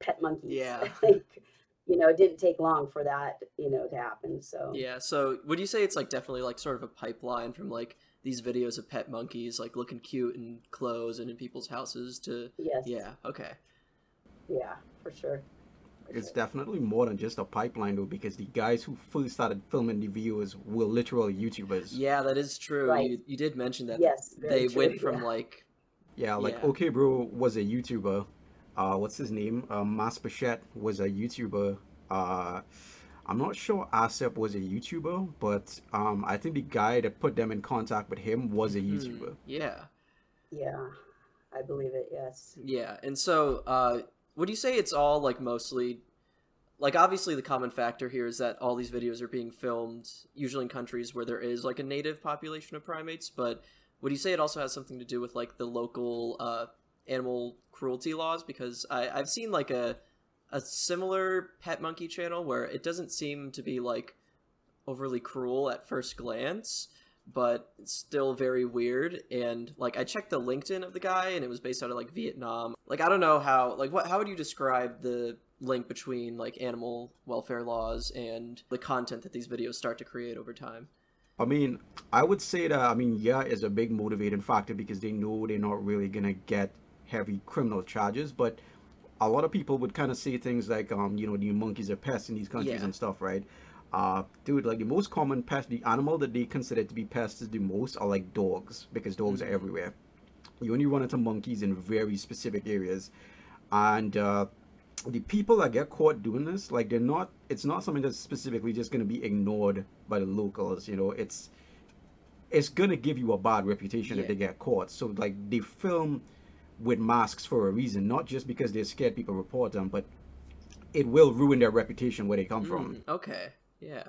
pet monkeys. Yeah. like, you know, it didn't take long for that, you know, to happen. So yeah so would you say it's like definitely like sort of a pipeline from like these videos of pet monkeys like looking cute in clothes and in people's houses to yes, yeah okay yeah, for sure. for It's sure. definitely more than just a pipeline though, because the guys who first started filming the videos were literal YouTubers. yeah that is true Right. you, you did mention that Yes, they true, went from yeah. like Yeah, like Yeah. OK Bro was a YouTuber. Uh, what's his name? Uh, Mas Bichette was a YouTuber. Uh, I'm not sure Asep was a YouTuber, but um, I think the guy that put them in contact with him was a hmm, YouTuber. yeah yeah, I believe it. Yes. Yeah, and so uh, would you say it's all like mostly like obviously the common factor here is that all these videos are being filmed usually in countries where there is like a native population of primates, but would you say it also has something to do with like the local uh, animal cruelty laws? Because I, I've seen like a a similar pet monkey channel where it doesn't seem to be like overly cruel at first glance but still very weird. And like i checked the linkedin of the guy and it was based out of like vietnam. Like i don't know how like what how would you describe the link between like animal welfare laws and the content that these videos start to create over time? I mean, I would say that I mean, yeah, is a big motivating factor because they know they're not really gonna get heavy criminal charges, but a lot of people would kind of say things like, um, you know, the monkeys are pests in these countries Yeah. and stuff, right? Uh, dude, like the most common pest, the animal that they consider to be pests the most are like dogs because dogs are everywhere. You only run into monkeys in very specific areas, and uh, the people that get caught doing this, like they're not. It's not something that's specifically just gonna be ignored by the locals. You know, it's it's gonna give you a bad reputation Yeah. if they get caught. So like they film with masks for a reason, not just because they're scared people report them, but it will ruin their reputation where they come from. Mm, okay yeah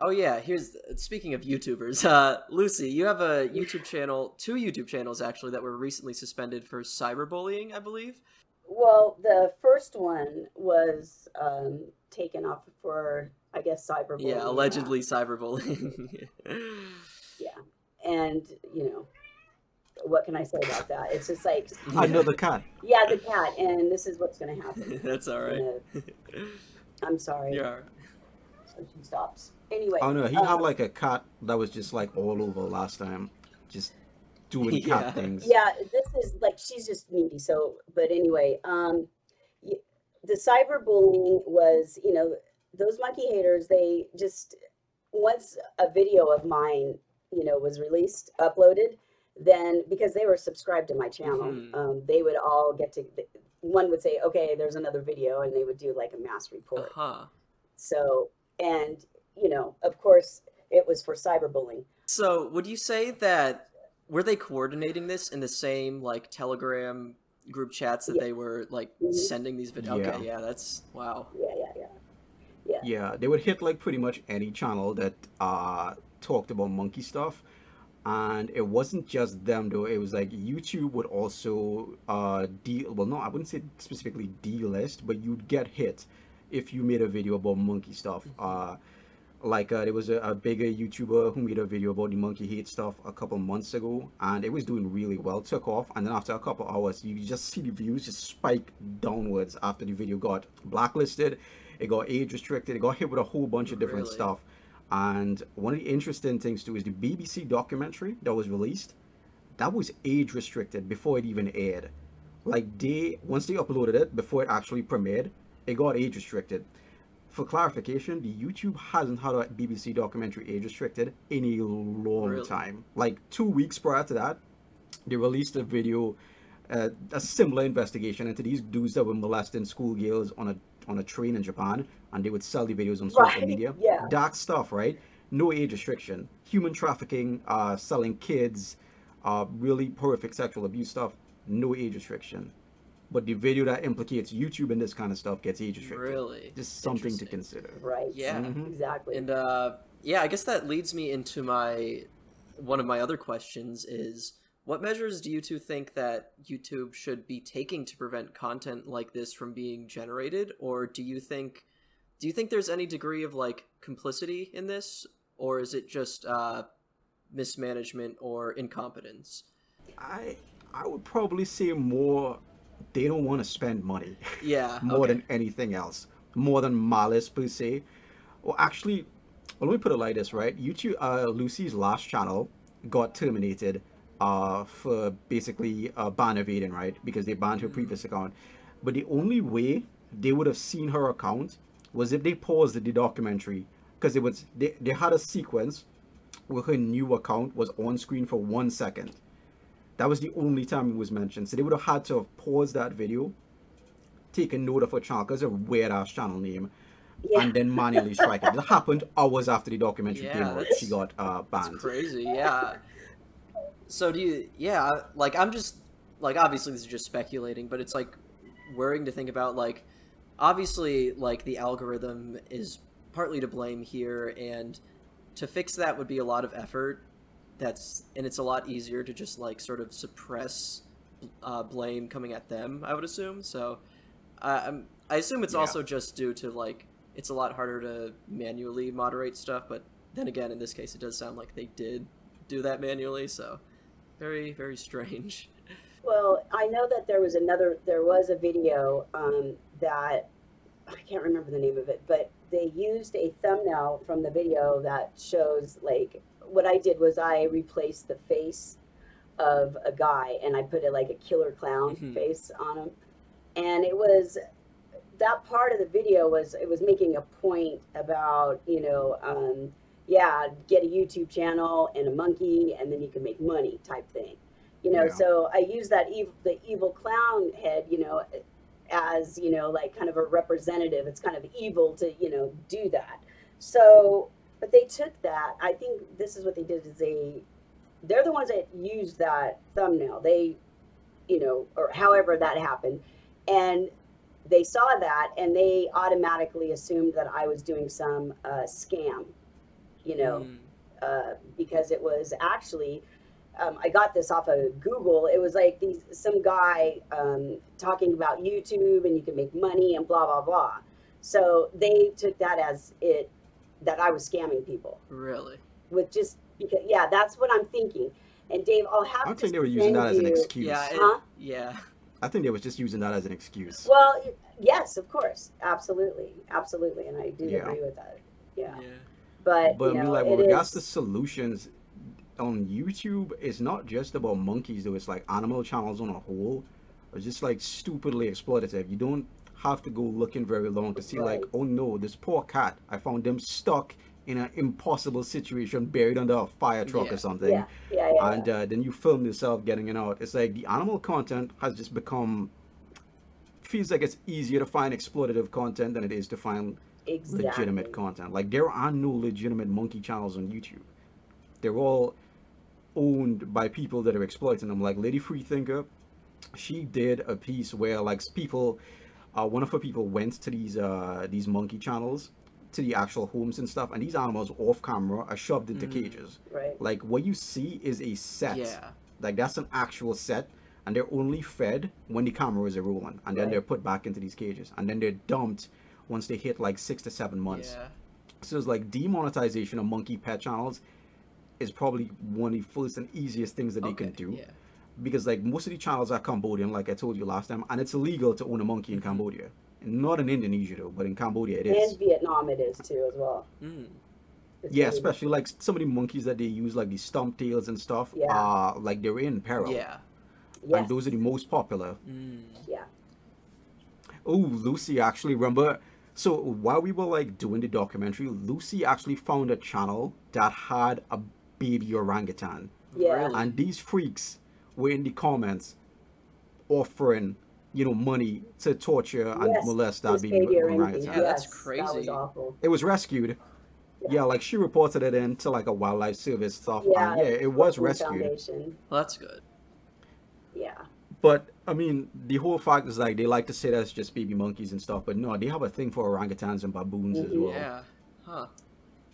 oh yeah here's speaking of youtubers uh lucy you have a youtube channel two youtube channels actually that were recently suspended for cyberbullying i believe Well, the first one was um, taken off for, I guess, cyberbullying. Yeah, allegedly cyberbullying. Yeah, and you know, what can I say about that? It's just like, I know the cat. yeah, the cat, and this is what's going to happen. That's all right. You know, I'm sorry. Yeah. So she stops. Anyway. Oh no, he uh, had like a cat that was just like all over last time, just doing cat things. yeah this is like she's just needy so but anyway um y- the cyberbullying was you know those monkey haters they just once a video of mine you know was released uploaded then because they were subscribed to my channel Mhm. um, they would all get to one would say okay there's another video and they would do like a mass report Uh-huh. so and you know of course it was for cyberbullying So, would you say that were they coordinating this in the same like Telegram group chats that Yeah. they were like Mhm. sending these videos? Yeah. Okay, yeah, that's wow. yeah yeah yeah Yeah, they would hit like pretty much any channel that uh talked about monkey stuff. And it wasn't just them though, it was like YouTube would also uh deal well no, I wouldn't say specifically delist, but you'd get hit if you made a video about monkey stuff. Uh like uh, there was a, a bigger YouTuber who made a video about the monkey hate stuff a couple months ago, and it was doing really well. Took off, and then after a couple hours, you just see the views just spike downwards after the video got blacklisted. It got age restricted. It got hit with a whole bunch of different Really? stuff. And one of the interesting things too is the BBC documentary that was released. That was age restricted before it even aired. Like they once they uploaded it before it actually premiered, it got age restricted for clarification, the YouTube hasn't had a BBC documentary age restricted in a long Really? time. Like two weeks prior to that, they released a video, uh, a similar investigation into these dudes that were molesting schoolgirls on a on a train in Japan, and they would sell the videos on social Right, media. yeah. Dark stuff, right? No age restriction. Human trafficking, uh, selling kids, uh, really horrific sexual abuse stuff. No age restriction. But the video that implicates YouTube and this kind of stuff gets age restricted. Really? Just something to consider. right Yeah. Mhm. exactly And uh yeah, I guess that leads me into my one of my other questions is what measures do you two think that YouTube should be taking to prevent content like this from being generated or do you think do you think there's any degree of like complicity in this or is it just uh mismanagement or incompetence? I I would probably say more they don't want to spend money Yeah. more okay. than anything else. More than malice per se. Well actually well, let me put it like this, right? YouTube uh Lucy's last channel got terminated uh for basically uh ban evading, right? Because they banned her previous account. But the only way they would have seen her account was if they paused the documentary. Because it was they, they had a sequence where her new account was on screen for one second. That was the only time it was mentioned. So they would have had to have paused that video, taken note of her channel, because a weird ass channel name, yeah and then manually strike it. That happened hours after the documentary came out. She got uh, banned. crazy, yeah. So do you? Yeah, like I'm just like obviously this is just speculating, but it's like worrying to think about. Like, obviously, like the algorithm is partly to blame here, and to fix that would be a lot of effort. That's and it's a lot easier to just like sort of suppress uh, blame coming at them. I would assume. So, uh, I'm, I assume it's Yeah. also just due to like it's a lot harder to manually moderate stuff, but then again, in this case, it does sound like they did do that manually, so very, very strange. Well, I know that there was another, there was a video um, that I can't remember the name of it, but they used a thumbnail from the video that shows like what I did was I replaced the face of a guy and I put it like a killer clown Mhm. face on him, and it was that part of the video was it was making a point about you know um, yeah get a YouTube channel and a monkey and then you can make money type thing you know Yeah. so i use that evil the evil clown head you know as you know like kind of a representative. It's kind of evil to you know do that. So but they took that. I think this is what they did is they they're the ones that used that thumbnail. They you know or however that happened. And they saw that and they automatically assumed that i was doing some uh, scam you know Mm, uh, because it was actually um, I got this off of Google. It was like these some guy um, talking about YouTube and you can make money and blah blah blah. So they took that as it that I was scamming people Really? with just because yeah, that's what I'm thinking. And Dave, I'll have I to think they were using send that as an excuse. Yeah. it- Huh? yeah. I think they was just using that as an excuse. Well, yes, of course, absolutely, absolutely, and I do Yeah. agree with that. Yeah, Yeah. but, But you I mean, like, it with regards to solutions on YouTube, it's not just about monkeys, though. It's like animal channels on a whole are just like stupidly exploitative. You don't have to go looking very long to see, like, oh no, this poor cat, I found them stuck in an impossible situation, buried under a fire truck Yeah. or something. yeah, yeah, yeah, and uh, then you film yourself getting it out. It's like the animal content has just become feels like it's easier to find exploitative content than it is to find exactly. legitimate content. Like there are no legitimate monkey channels on YouTube. They're all owned by people that are exploiting them. Like Lady Freethinker, she did a piece where like people, uh, one of her people went to these uh these monkey channels, to the actual homes and stuff, and these animals off camera are shoved into cages. Right. Like what you see is a set. Yeah. Like that's an actual set, and they're only fed when the cameras are rolling, and then Right. they're put back into these cages, and then they're dumped once they hit like six to seven months. Yeah. So it's like demonetization of monkey pet channels is probably one of the first and easiest things that they can do. Yeah. Because like most of the channels are Cambodian, like I told you last time, and it's illegal to own a monkey in Cambodia. Not in Indonesia though, but in Cambodia it is. And Vietnam it is too as well. Mm. Yeah, really- especially like some of the monkeys that they use, like the stump tails and stuff, Yeah. are like they're in peril. Yeah. Yes. And those are the most popular. Mm. yeah. Oh, Lucy actually remember. So while we were like doing the documentary, Lucy actually found a channel that had a baby orangutan, Yeah. Really? and these freaks were in the comments offering, you know, money to torture and Yes, molest that baby, baby orangutan. orangutan. Yeah, that's Yes, That was crazy. awful. It was rescued. Yeah. Yeah. like she reported it into like a wildlife service stuff. Yeah. and yeah, it was rescued. Foundation. Well, that's good. Yeah. But I mean, the whole fact is like they like to say that's just baby monkeys and stuff, but no, they have a thing for orangutans and baboons as Mhm. well. Yeah. Huh.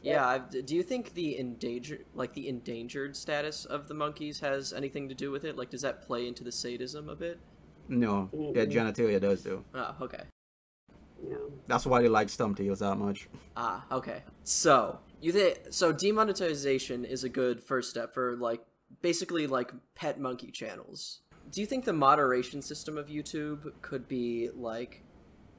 Yeah. Yeah. I've, do you think the endangered, like the endangered status of the monkeys, has anything to do with it? Like, does that play into the sadism a bit? No, their Mm-mm. genitalia does though. Oh, okay. You know. That's why they like stump tails that much. Ah, okay. So you think so? Demonetization is a good first step for like basically like pet monkey channels. Do you think the moderation system of YouTube could be like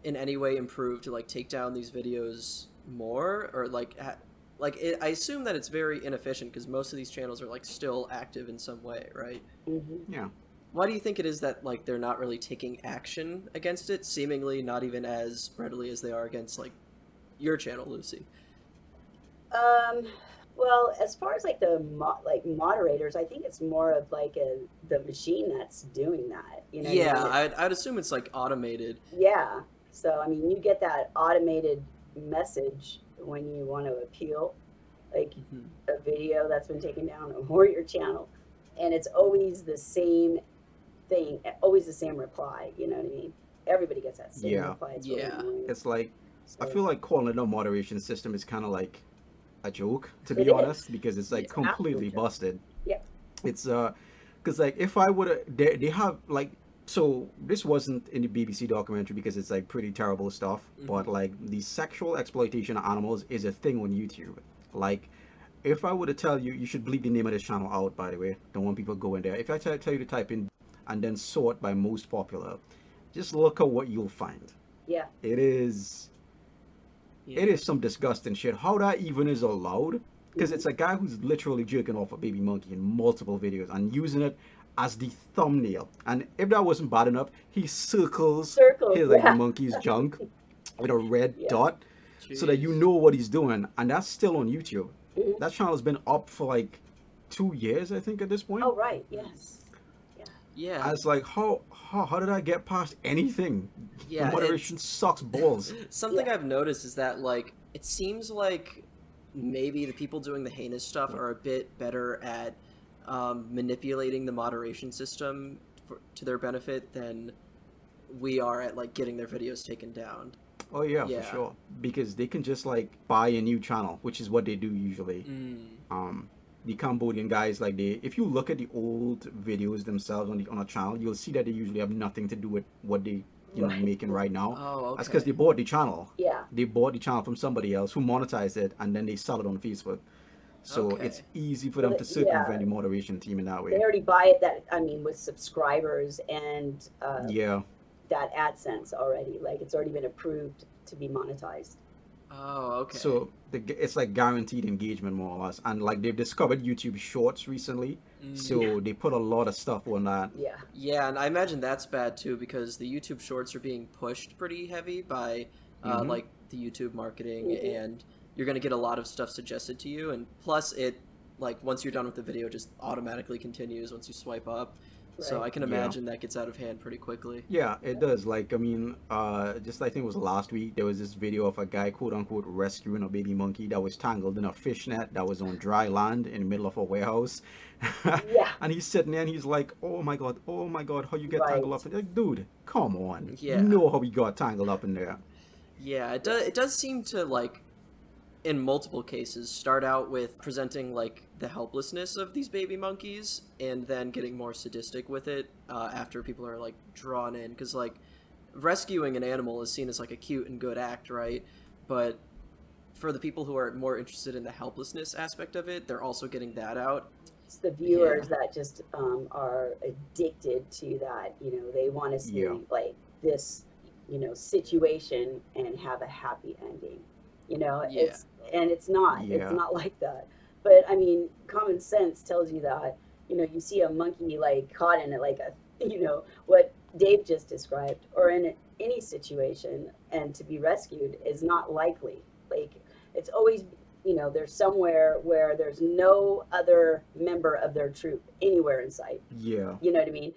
in any way improved to like take down these videos more, or like ha- like it, I assume that it's very inefficient because most of these channels are like still active in some way, right? hmm Yeah. Why do you think it is that like they're not really taking action against it, seemingly not even as readily as they are against like your channel, Lucy? Um, well, as far as like the mo- like moderators, I think it's more of like a the machine that's doing that. You know. what I yeah, mean? I'd, I'd assume it's like automated. Yeah. So I mean, you get that automated message when you want to appeal, like Mhm. a video that's been taken down or your channel, and it's always the same thing, always the same reply. You know what I mean? Everybody gets that same Yeah. reply. It's Yeah. annoying. It's like I feel like calling it a moderation system is kind of like a joke, to be honest, is. because it's like It's completely busted. Yeah. It's uh, because like if I would have, they they have like so this wasn't in the BBC documentary because it's like pretty terrible stuff, mm-hmm. but like the sexual exploitation of animals is a thing on YouTube. Like. If I were to tell you, you should bleep the name of this channel out, by the way. Don't want people going there. If I tell tell you to type in and then sort by most popular, just look at what you'll find. Yeah. It is Yeah. it is some disgusting shit. How that even is allowed? Because it's mm-hmm. a guy who's literally jerking off a baby monkey in multiple videos and using it as the thumbnail. And if that wasn't bad enough, he circles Circles, his like yeah. monkey's junk with a red Yeah. dot so that you know what he's doing. And that's still on YouTube. Mhm. That channel's been up for like two years, I think, at this point. Oh right. Yes. Yeah. I was like, how, how how did I get past anything? Yeah, the moderation sucks balls. Something Yeah. I've noticed is that like it seems like maybe the people doing the heinous stuff are a bit better at um, manipulating the moderation system for, to their benefit than we are at like getting their videos taken down. Oh yeah, Yeah. for sure. Because they can just like buy a new channel, which is what they do usually. Mm. Um, the Cambodian guys, like they, if you look at the old videos themselves on the on a channel, you'll see that they usually have nothing to do with what they you know making right now. Oh, okay. That's because they bought the channel. Yeah. They bought the channel from somebody else who monetized it, and then they sell it on Facebook. So Okay. it's easy for them Well, to circumvent yeah. the moderation team in that way. They way. already buy it that I mean with subscribers and uh, Yeah, that AdSense already. Like it's already been approved to be monetized. Oh, okay. so the, it's like guaranteed engagement more or less, and like they've discovered YouTube Shorts recently, Mm. so they put a lot of stuff on that. Yeah. Yeah, and I imagine that's bad too because the YouTube Shorts are being pushed pretty heavy by uh, Mhm. like the YouTube marketing, Mhm. and you're gonna get a lot of stuff suggested to you, and plus it like once you're done with the video, just automatically continues once you swipe up. So I can Yeah. imagine that gets out of hand pretty quickly. Yeah, it does. Like, I mean, uh, just I think it was last week, there was this video of a guy, quote unquote, rescuing a baby monkey that was tangled in a fish net that was on dry land in the middle of a warehouse. Yeah. and he's sitting there and he's like, oh my god, oh my god, how you get tangled up? Like, dude, come on. Yeah. You know how we got tangled up in there. Yeah, it does. It does seem to like, in multiple cases, start out with presenting like the helplessness of these baby monkeys, and then getting more sadistic with it uh, after people are like drawn in. Because like, rescuing an animal is seen as like a cute and good act, right? But for the people who are more interested in the helplessness aspect of it, they're also getting that out. It's the viewers that just um, are addicted to that. You know, they want to see Yeah. like this, you know, situation and have a happy ending. You know, Yeah. it's and it's not. Yeah. It's not like that. But I mean, common sense tells you that. You know, you see a monkey like caught in it, like a, you know, what Dave just described, or in any situation, and to be rescued is not likely. Like it's always you know, there's somewhere where there's no other member of their troop anywhere in sight. Yeah. You know what I mean?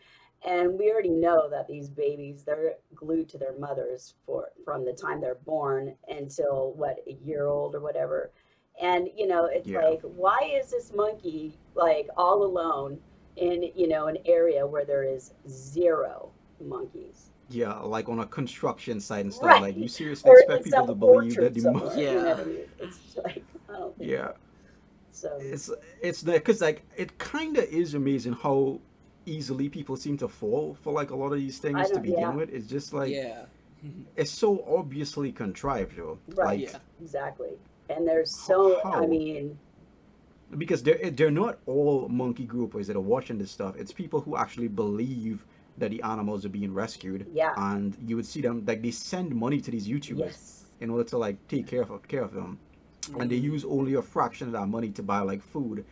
And we already know that these babies, they're glued to their mothers for from the time they're born until what a year old or whatever. And you know, it's Yeah. like, why is this monkey like all alone in you know an area where there is zero monkeys? Yeah, like on a construction site and stuff. Right. Like, you seriously Or expect people to believe that the monkey. You know Yeah. I mean? It's like I don't think Yeah. so. it's it's the because like it kind of is amazing how easily people seem to fall for like a lot of these things to begin yeah. with it's just like yeah. it's so obviously contrived though Right. like Yeah. Exactly. And there's so, How? I mean, because they're they're not all monkey groupers that are watching this stuff it's people who actually believe that the animals are being rescued Yeah. and you would see them like they send money to these youtubers yes. in order to like take care of care of them and they mm-hmm. use only a fraction of that money to buy like food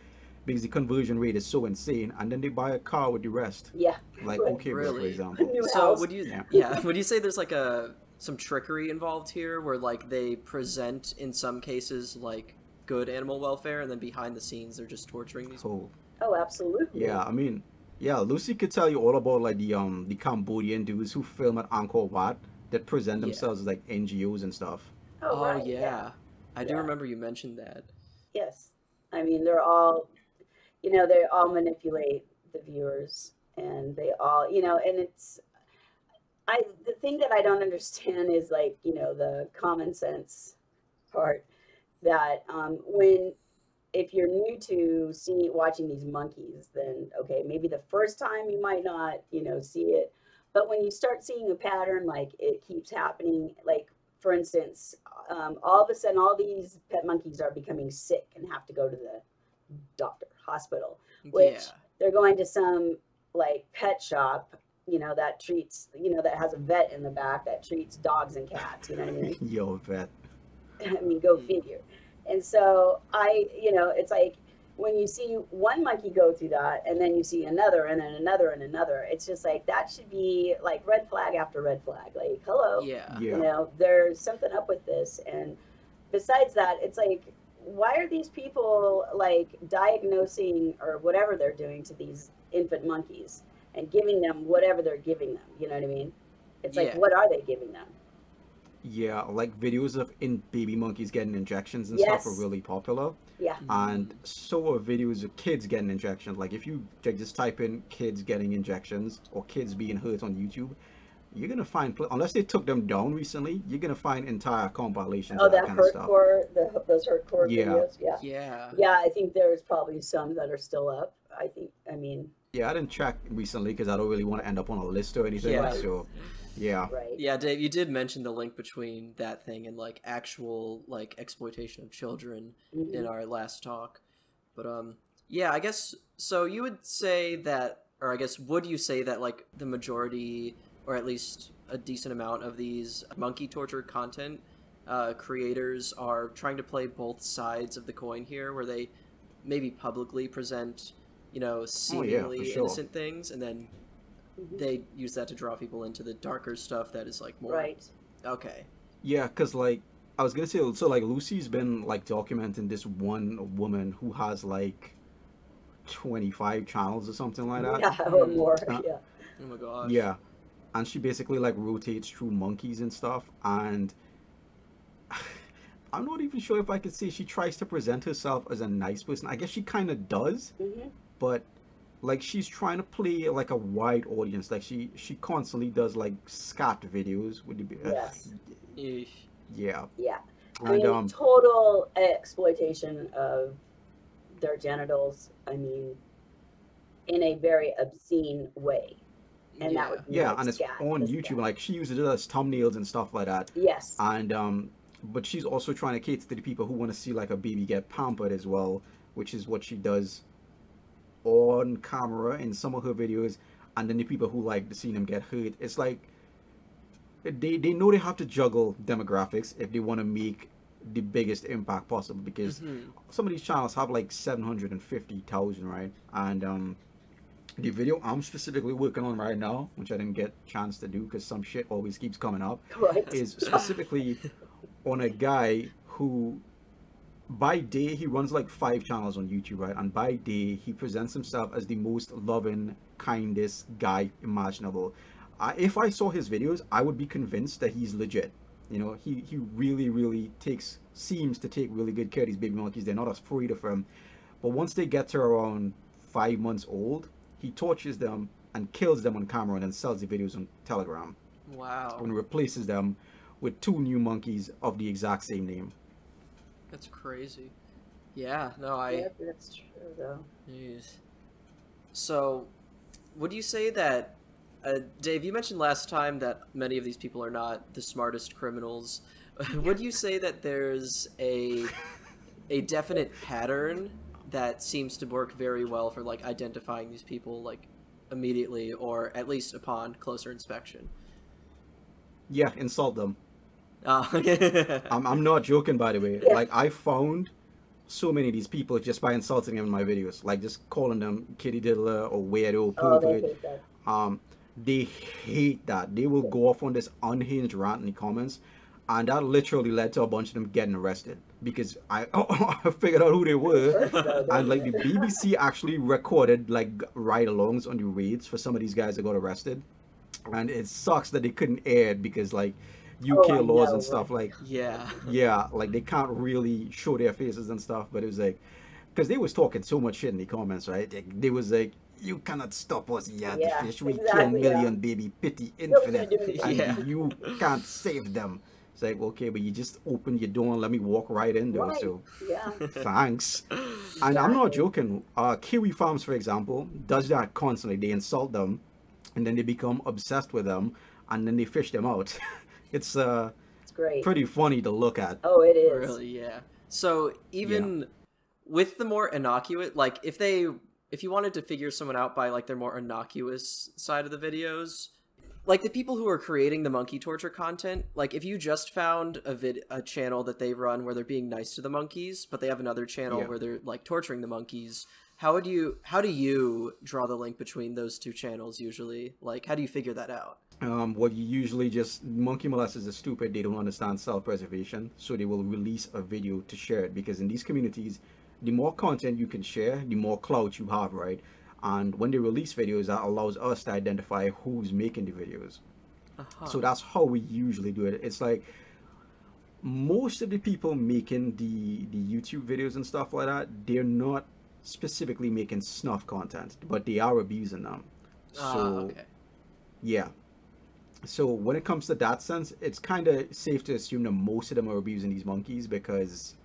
because the conversion rate is so insane and then they buy a car with the rest Yeah. like Right. okay bro, for example So would you Yeah. yeah. would you say there's like a some trickery involved here where like they present in some cases like good animal welfare and then behind the scenes they're just torturing these so Oh, absolutely. yeah i mean yeah lucy could tell you all about like the um the cambodian dudes who film at angkor wat that present Yeah. themselves as like ngos and stuff Oh, Oh, right. yeah. I do Yeah. remember you mentioned that. Yes. I mean, they're all, you know, they all manipulate the viewers and they all, you know, and it's, I, the thing that I don't understand is like, you know, the common sense part that um, when, if you're new to see watching these monkeys, then okay, maybe the first time you might not, you know, see it, but when you start seeing a pattern, like it keeps happening, like for instance, um, all of a sudden, all these pet monkeys are becoming sick and have to go to the doctor, hospital. Which- yeah. They're going to some like pet shop, you know, that treats, you know, that has a vet in the back that treats dogs and cats. You know what I mean? yo vet I mean, go hmm. figure. And so I, you know, it's like when you see one monkey go through that and then you see another and then another and another, it's just like that should be like red flag after red flag. Like, hello, Yeah. yeah you know, there's something up with this. And besides that, it's like, why are these people like diagnosing or whatever they're doing to these infant monkeys and giving them whatever they're giving them? You know what I mean? It's like, what are they giving them? yeah like videos of in baby monkeys getting injections and stuff are really popular Yeah. and so are videos of kids getting injections. Like if you just type in kids getting injections or kids being hurt on YouTube, you're gonna find unless they took them down recently, you're gonna find entire compilations Oh, of that, that kind of stuff. hardcore, the those hardcore Yeah. videos. Yeah. Yeah. Yeah, I think there's probably some that are still up. I think. I mean, Yeah, I didn't check recently because I don't really want to end up on a list or anything. Yeah. So, yeah. right. Yeah, Dave, you did mention the link between that thing and like actual like exploitation of children Mhm. in our last talk. But um yeah, I guess so you would say that or I guess would you say that like the majority or at least a decent amount of these monkey torture content uh, creators are trying to play both sides of the coin here where they maybe publicly present you know Oh, yeah, for seemingly sure. innocent things and then Mhm. they use that to draw people into the darker stuff that is like more Right. okay Yeah, because, like, I was going to say, so, like, Lucy's been, like, documenting this one woman who has, like, 25 channels or something like that. Yeah, or more. Uh, yeah. oh my gosh Yeah. And she basically like rotates through monkeys and stuff. And I'm not even sure if I could say she tries to present herself as a nice person. I guess she kind of does, hmm but like she's trying to play like a wide audience. Like she she constantly does like scat videos. Would you be? uh, Yes. Eesh. yeah. Yeah. I And mean, um, total exploitation of their genitals. I mean, in a very obscene way. And yeah. that would yeah, like and it's scat, on YouTube. scat. Like she uses it as thumbnails and stuff like that. Yes. and um but she's also trying to cater to the people who want to see like a baby get pampered as well which is what she does on camera in some of her videos and then the people who like to see them get hurt it's like they they know they have to juggle demographics if they want to make the biggest impact possible because Mhm. some of these channels have like 750,000 right and um the video I'm specifically working on right now, which I didn't get chance to do because some shit always keeps coming up, right. is specifically on a guy who by day he runs like five channels on YouTube, right? And by day he presents himself as the most loving, kindest guy imaginable. I, if I saw his videos, I would be convinced that he's legit. You know, he he really really takes seems to take really good care of these baby monkeys. They're not afraid of him. But once they get to around five months old, he tortures them and kills them on camera and then sells the videos on Telegram wow and replaces them with two new monkeys of the exact same name. that's crazy yeah no i Yep, that's true though. Jeez. So, would you say that, uh, Dave? You mentioned last time that many of these people are not the smartest criminals. would you say that there's a a definite pattern that seems to work very well for like identifying these people like immediately or at least upon closer inspection? Yeah, insult them. Uh, I'm, I'm not joking, by the way. Yeah. Like, I found so many of these people just by insulting them in my videos. Like, just calling them kitty diddler or weirdo, Oh, they pervert. hate that. um, they hate that. They will go off on this unhinged rant in the comments. And that literally led to a bunch of them getting arrested because I, I figured out who they were. And like the BBC actually recorded like ride-alongs on the raids for some of these guys that got arrested, and it sucks that they couldn't air it because like UK Oh, laws know, and stuff like yeah. yeah, like they can't really show their faces and stuff. But it was like because they was talking so much shit in the comments, right? They, they was like. You cannot stop us, yeah, Yeah, the fish. We kill exactly, yeah. million baby pity infinite, and Yeah. you can't save them. It's like okay, but you just open your door and let me walk right in though. Right. So Yeah. thanks. And I'm not joking. Uh, Kiwi Farms, for example, does that constantly. They insult them, and then they become obsessed with them, and then they fish them out. it's uh, It's great. pretty funny to look at. Oh, it is. Really, yeah. So even with the more innocuous, like if they, if you wanted to figure someone out by like their more innocuous side of the videos, like the people who are creating the monkey torture content, like if you just found a vid, a channel that they run where they're being nice to the monkeys, but they have another channel Yeah. where they're like torturing the monkeys. How would you, how do you draw the link between those two channels usually? Like, how do you figure that out? Um, what you usually just monkey molesters are stupid. They don't understand self-preservation, so they will release a video to share it. Because in these communities, the more content you can share, the more clout you have, right? And when they release videos, that allows us to identify who's making the videos. Uh-huh. So that's how we usually do it. It's like most of the people making the the YouTube videos and stuff like that, they're not specifically making snuff content, but they are abusing them. So Ah, okay. yeah. So when it comes to that sense, it's kind of safe to assume that most of them are abusing these monkeys because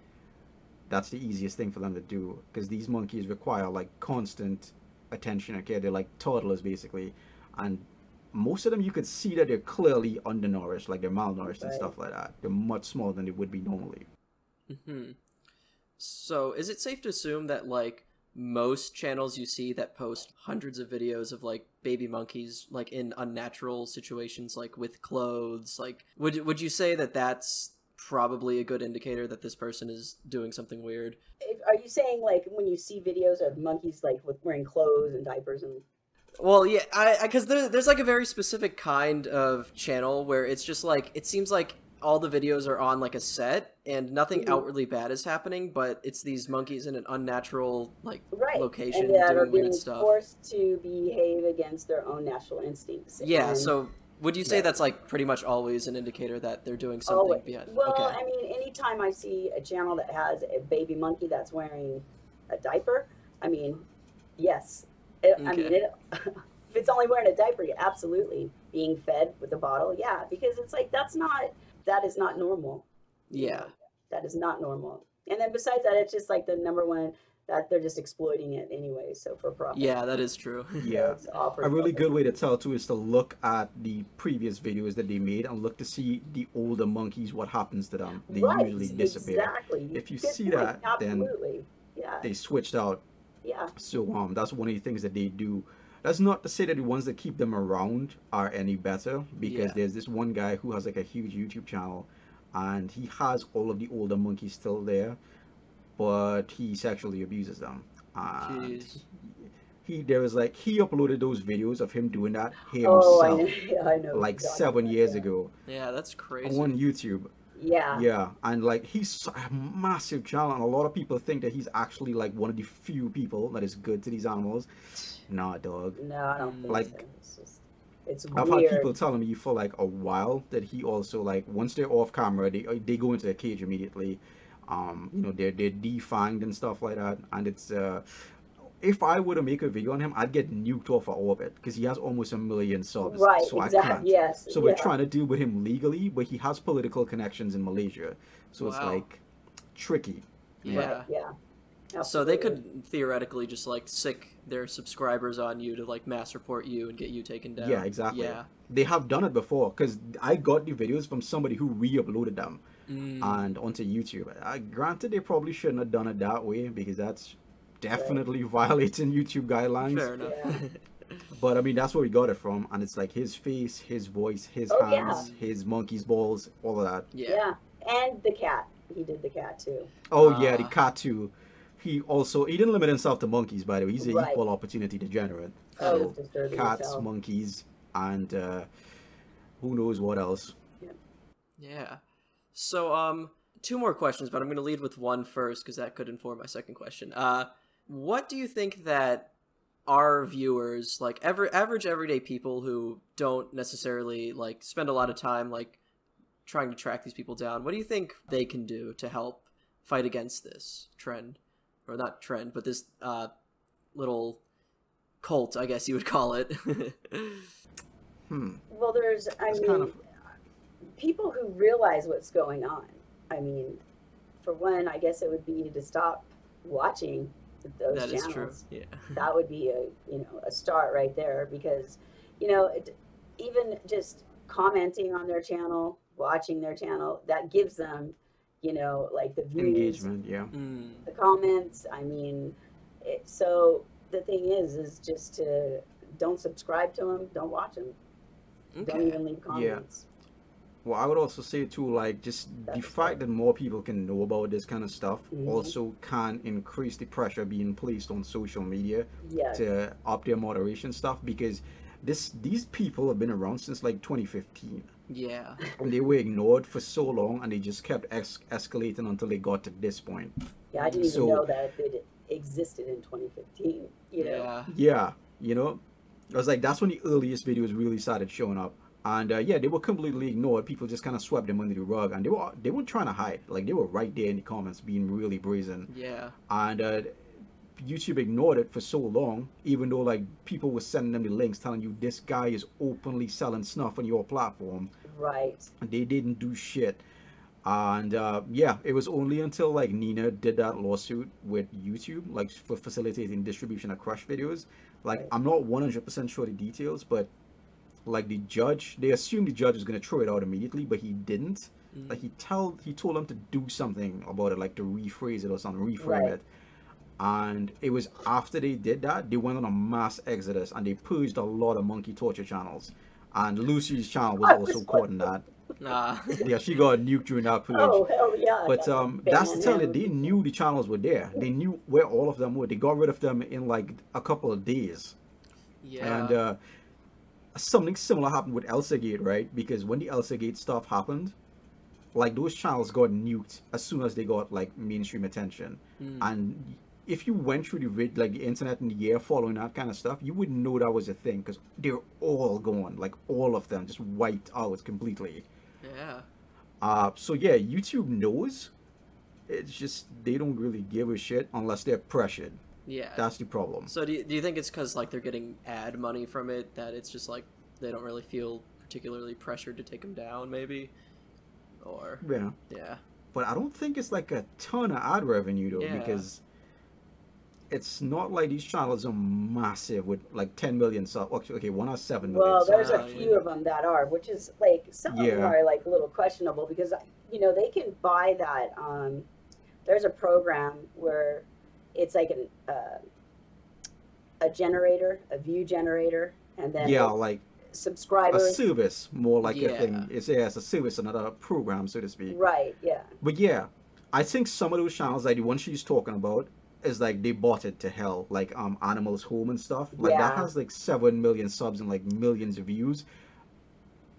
that's the easiest thing for them to do because these monkeys require like constant attention. Okay, they're like toddlers basically, and most of them you could see that they're clearly undernourished, like they're malnourished and stuff like that. They're much smaller than they would be normally. Hmm. So, is it safe to assume that like most channels you see that post hundreds of videos of like baby monkeys like in unnatural situations like with clothes, like would would you say that that's probably a good indicator that this person is doing something weird? Are you saying like when you see videos of monkeys like with wearing clothes and diapers and Well, yeah, I because there, there's like a very specific kind of channel where it's just like it seems like all the videos are on like a set and nothing Mhm. outwardly bad is happening, but it's these monkeys in an unnatural like right location and that are doing weird being stuff. forced to behave against their own natural instincts. Yeah, And so would you say Yeah. that's like pretty much always an indicator that they're doing something always- beyond? Well, okay. I mean, anytime I see a channel that has a baby monkey that's wearing a diaper, I mean, yes. It, I mean, it, if it's only wearing a diaper, absolutely. Being fed with a bottle, yeah, because it's like that's not that is not normal. Yeah. that is not normal. And then besides that, it's just like the number one that they're just exploiting it anyway. So for profit. Yeah, that is true. Yeah. it's all for A really good way to tell too is to look at the previous videos that they made and look to see the older monkeys what happens to them. They right, usually disappear. Exactly. If you Good see point. that, then yeah, They switched out yeah. So um, that's one of the things that they do. That's not to say that the ones that keep them around are any better, because Yeah. there's this one guy who has like a huge YouTube channel, and he has all of the older monkeys still there, but he sexually abuses them. And Jeez. he there was like he uploaded those videos of him doing that Oh, I himself I know. like exactly seven what years that- ago Yeah, that's crazy. on YouTube. Yeah. Yeah, and like he's a massive channel, and a lot of people think that he's actually like one of the few people that is good to these animals. Nah, dog. No, I don't think Like- so. It's just, it's I've weird. had people telling me for like a while that he also like once they're off camera, they uh, they go into a cage immediately. Um, you know, they're they're defanged and stuff like that, and it's uh. If I were to make a video on him, I'd get nuked off of orbit because he has almost a million subs. right, so I exactly. can't. Yes. So we're trying to deal with him legally, but he has political connections in Malaysia, so it's like tricky. yeah. Right, yeah. So they could theoretically just like sic their subscribers on you to like mass report you and get you taken down. Yeah, exactly. Yeah. They have done it before because I got the videos from somebody who re-uploaded them Mm, and onto YouTube. Uh, granted, they probably shouldn't have done it that way because that's definitely violating YouTube guidelines. fair enough. Yeah. But I mean, that's where we got it from, and it's like his face, his voice, his Oh, yeah. hands, his monkey's balls, all of that. yeah. yeah. And the cat. He did the cat too. Oh yeah, the cat too. He also he didn't limit himself to monkeys, by the way. He's an Right. equal opportunity degenerate. Oh, So, disturbing. cats, hell. monkeys, and uh, who knows what else. Yeah. So, um, two more questions, but I'm going to lead with one first because that could inform my second question. Uh, what do you think that our viewers, like ever average everyday people who don't necessarily like spend a lot of time like trying to track these people down, what do you think they can do to help fight against this trend, or not trend, but this uh little cult, I guess you would call it? Hmm. Well, there's, I It's mean, kind of people who realize what's going on. I mean, for one, I guess it would be to stop watching those that is channels. true. Yeah. that would be a you know a start right there because you know it, even just commenting on their channel watching their channel that gives them you know like the views engagement. Yeah. Mm, the comments i mean it, so the thing is is just to don't subscribe to them don't watch them don't even leave comments Well, I would also say too, like just the fact that more people can know about this kind of stuff Mhm. also can increase the pressure being placed on social media yes to up their moderation stuff because this these people have been around since like 2015 Yeah. and they were ignored for so long and they just kept ex- escalating until they got to this point. yeah i didn't even know that it existed in 2015 you know Yeah. Yeah, you know, I was like that's when the earliest videos really started showing up. And uh, yeah, they were completely ignored. People just kind of swept them under the rug, and they were they weren't trying to hide. Like they were right there in the comments, being really brazen. Yeah. and uh, YouTube ignored it for so long, even though like people were sending them the links telling you this guy is openly selling snuff on your platform, right and they didn't do shit. And uh, yeah, it was only until like Nina did that lawsuit with YouTube, like for facilitating distribution of Crush videos. Like Right. I'm not 100% sure the details, but like the judge, they assumed the judge was gonna throw it out immediately, but he didn't. Like he tell he told them to do something about it, like to rephrase it or something, reframe Right. it. And it was after they did that, they went on a mass exodus and they purged a lot of monkey torture channels. And Lucy's channel was also caught in that. Nah. Yeah, she got nuked during that purge. Oh hell yeah! But um, that's to tell you, they knew the channels were there. They knew where all of them were. They got rid of them in like a couple of days. Yeah. And uh, something similar happened with Elsa Gate, right? Because when the Elsa Gate stuff happened, like those channels got nuked as soon as they got like mainstream attention. Hmm. And if you went through the vid, like the internet in the year following that kind of stuff, you wouldn't know that was a thing because they're all gone, like all of them, just wiped out completely. yeah. Uh, so yeah, YouTube knows. It's just they don't really give a shit unless they're pressured. Yeah. That's the problem. So do you, do you think it's because like they're getting ad money from it that it's just like they don't really feel particularly pressured to take them down, maybe? Or Yeah, yeah, but I don't think it's like a ton of ad revenue though Yeah. because it's not like these channels are massive with like 10 million subs. Okay, okay, one has seven million. Well, there's a Oh, few of them that are, which is like some of them are like a little questionable because you know they can buy that. Um, there's a program where it's like an uh, a generator, a view generator, and then yeah, like like a subscribers. service, more like a Yeah. thing. It's yeah, it's a service, another program, so to speak. Right. Yeah. But yeah, I think some of those channels, like the one she's talking about, is like they bought it to hell, like um Animals Home and stuff. Like that has like seven million subs and like millions of views.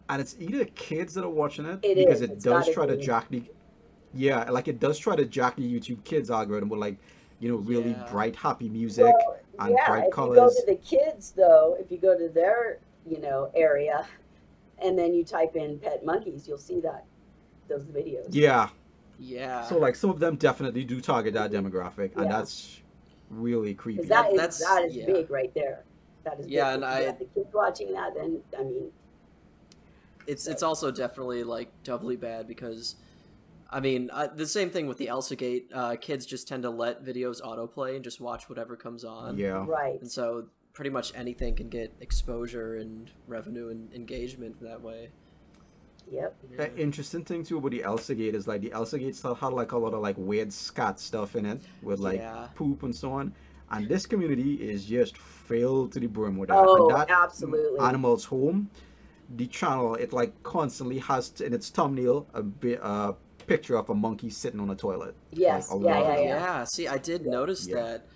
And it's either kids that are watching it, It because is, it it's does gotta try to be. jack the yeah, like it does try to jack the YouTube kids algorithm with like, you know, really Yeah. bright, happy music. Well, and yeah. bright if you go colours. to the kids though, if you go to their you know area, and then you type in pet monkeys, you'll see that those videos. Yeah. yeah. So like some of them definitely do target that demographic, and Yeah. that's really creepy. that is That's- that is yeah. big right there. That is Yeah, big. and If I- have the kids watching that, then I mean, it's it's also definitely like doubly bad because I mean uh, the same thing with the Elsa Gate. Uh, kids just tend to let videos autoplay and just watch whatever comes on. Yeah. right? And so pretty much anything can get exposure and revenue and engagement that way. Yep. Yeah. The interesting thing too about the Elsa Gate is like the Elsa Gate stuff had like a lot of like weird scat stuff in it with like Yeah. poop and so on. And this community is just filled to the brim with that. Oh, and that absolutely. Animals Home, the channel, it like constantly has t- in its thumbnail a bit uh picture of a monkey sitting on a toilet. Yes. Like, yeah, yeah, yeah. Yeah, see, I did notice Yeah. that.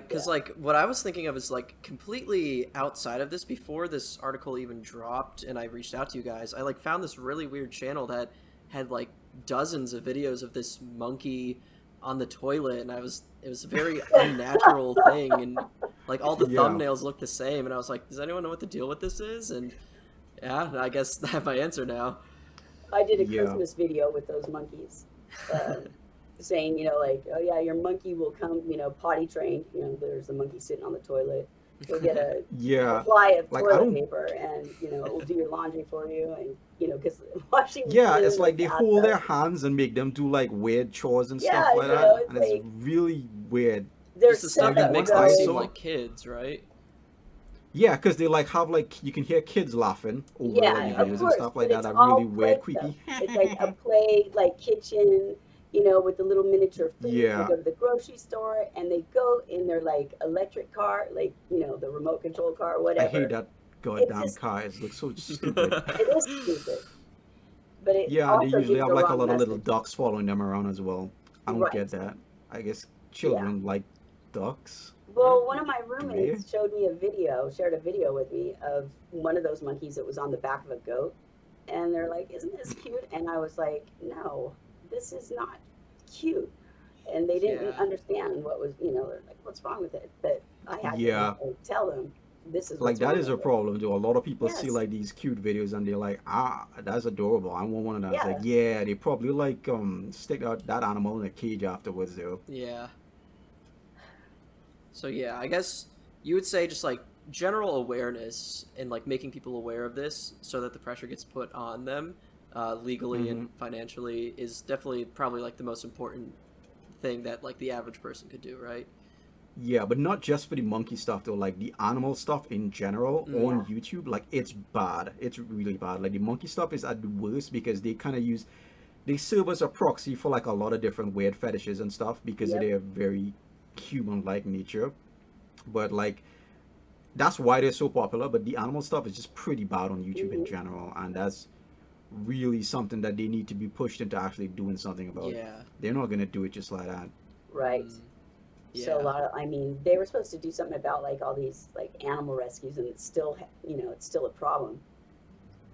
Because, like, what I was thinking of is, like, completely outside of this before this article even dropped and I reached out to you guys. I, like, found this really weird channel that had, like, dozens of videos of this monkey on the toilet, and I was, it was a very unnatural thing, and, like, all the Yeah. thumbnails looked the same, and I was like, does anyone know what the deal with this is? And, yeah, I guess I have my answer now. I did a Yeah. Christmas video with those monkeys, uh, saying, you know, like, oh yeah, your monkey will come, you know, potty trained. You know, there's a monkey sitting on the toilet. You'll get a Yeah. supply of like, toilet paper, and you know, it will do your laundry for you, and you know, because washing. Yeah, it's like they and hold their hands and make them do like weird chores and Yeah, stuff like you that. it's and it's really weird. There's Just the stuff some that makes one them seem like kids, right? Yeah, because they like have like you can hear kids laughing over Yeah, like, videos and stuff like that. That really weird, creepy. It's like a play, like kitchen, you know, with the little miniature food. Yeah. They go to the grocery store and they go in their like electric car, like you know, the remote control car, whatever. I hate that goddamn just- car. It looks so stupid. It is stupid. But it yeah, they usually have the like a lot of little ducks following them around as well. I don't Right. get that. I guess children like ducks. Well, one of my roommates showed me a video, shared a video with me of one of those monkeys that was on the back of a goat. And they're like, Isn't this cute? And I was like, No, this is not cute. And they didn't Yeah. understand what was, you know, they're like, What's wrong with it? But I had Yeah. to tell them this is Like what's that wrong is a it." problem. though. a lot of people see like these cute videos and they're like, ah, that's adorable. I want one of those. Yeah. like, yeah, they probably like um stick out that animal in a cage afterwards though. Yeah. So yeah, I guess you would say just like general awareness and like making people aware of this so that the pressure gets put on them uh, legally and Mm-hmm. financially is definitely probably like the most important thing that like the average person could do, right? Yeah, but not just for the monkey stuff though. Like the animal stuff in general Mm. on YouTube, like it's bad. It's really bad. Like the monkey stuff is at the worst because they kind of use they serve as a proxy for like a lot of different weird fetishes and stuff because Yep. of their very human-like nature. But like that's why they're so popular. But the animal stuff is just pretty bad on YouTube in Mhm. general, and that's really something that they need to be pushed into actually doing something about. yeah. They're not gonna do it just like that. Right. Mm. So a lot of, I mean, they were supposed to do something about like all these like animal rescues, and it's still, you know, it's still a problem.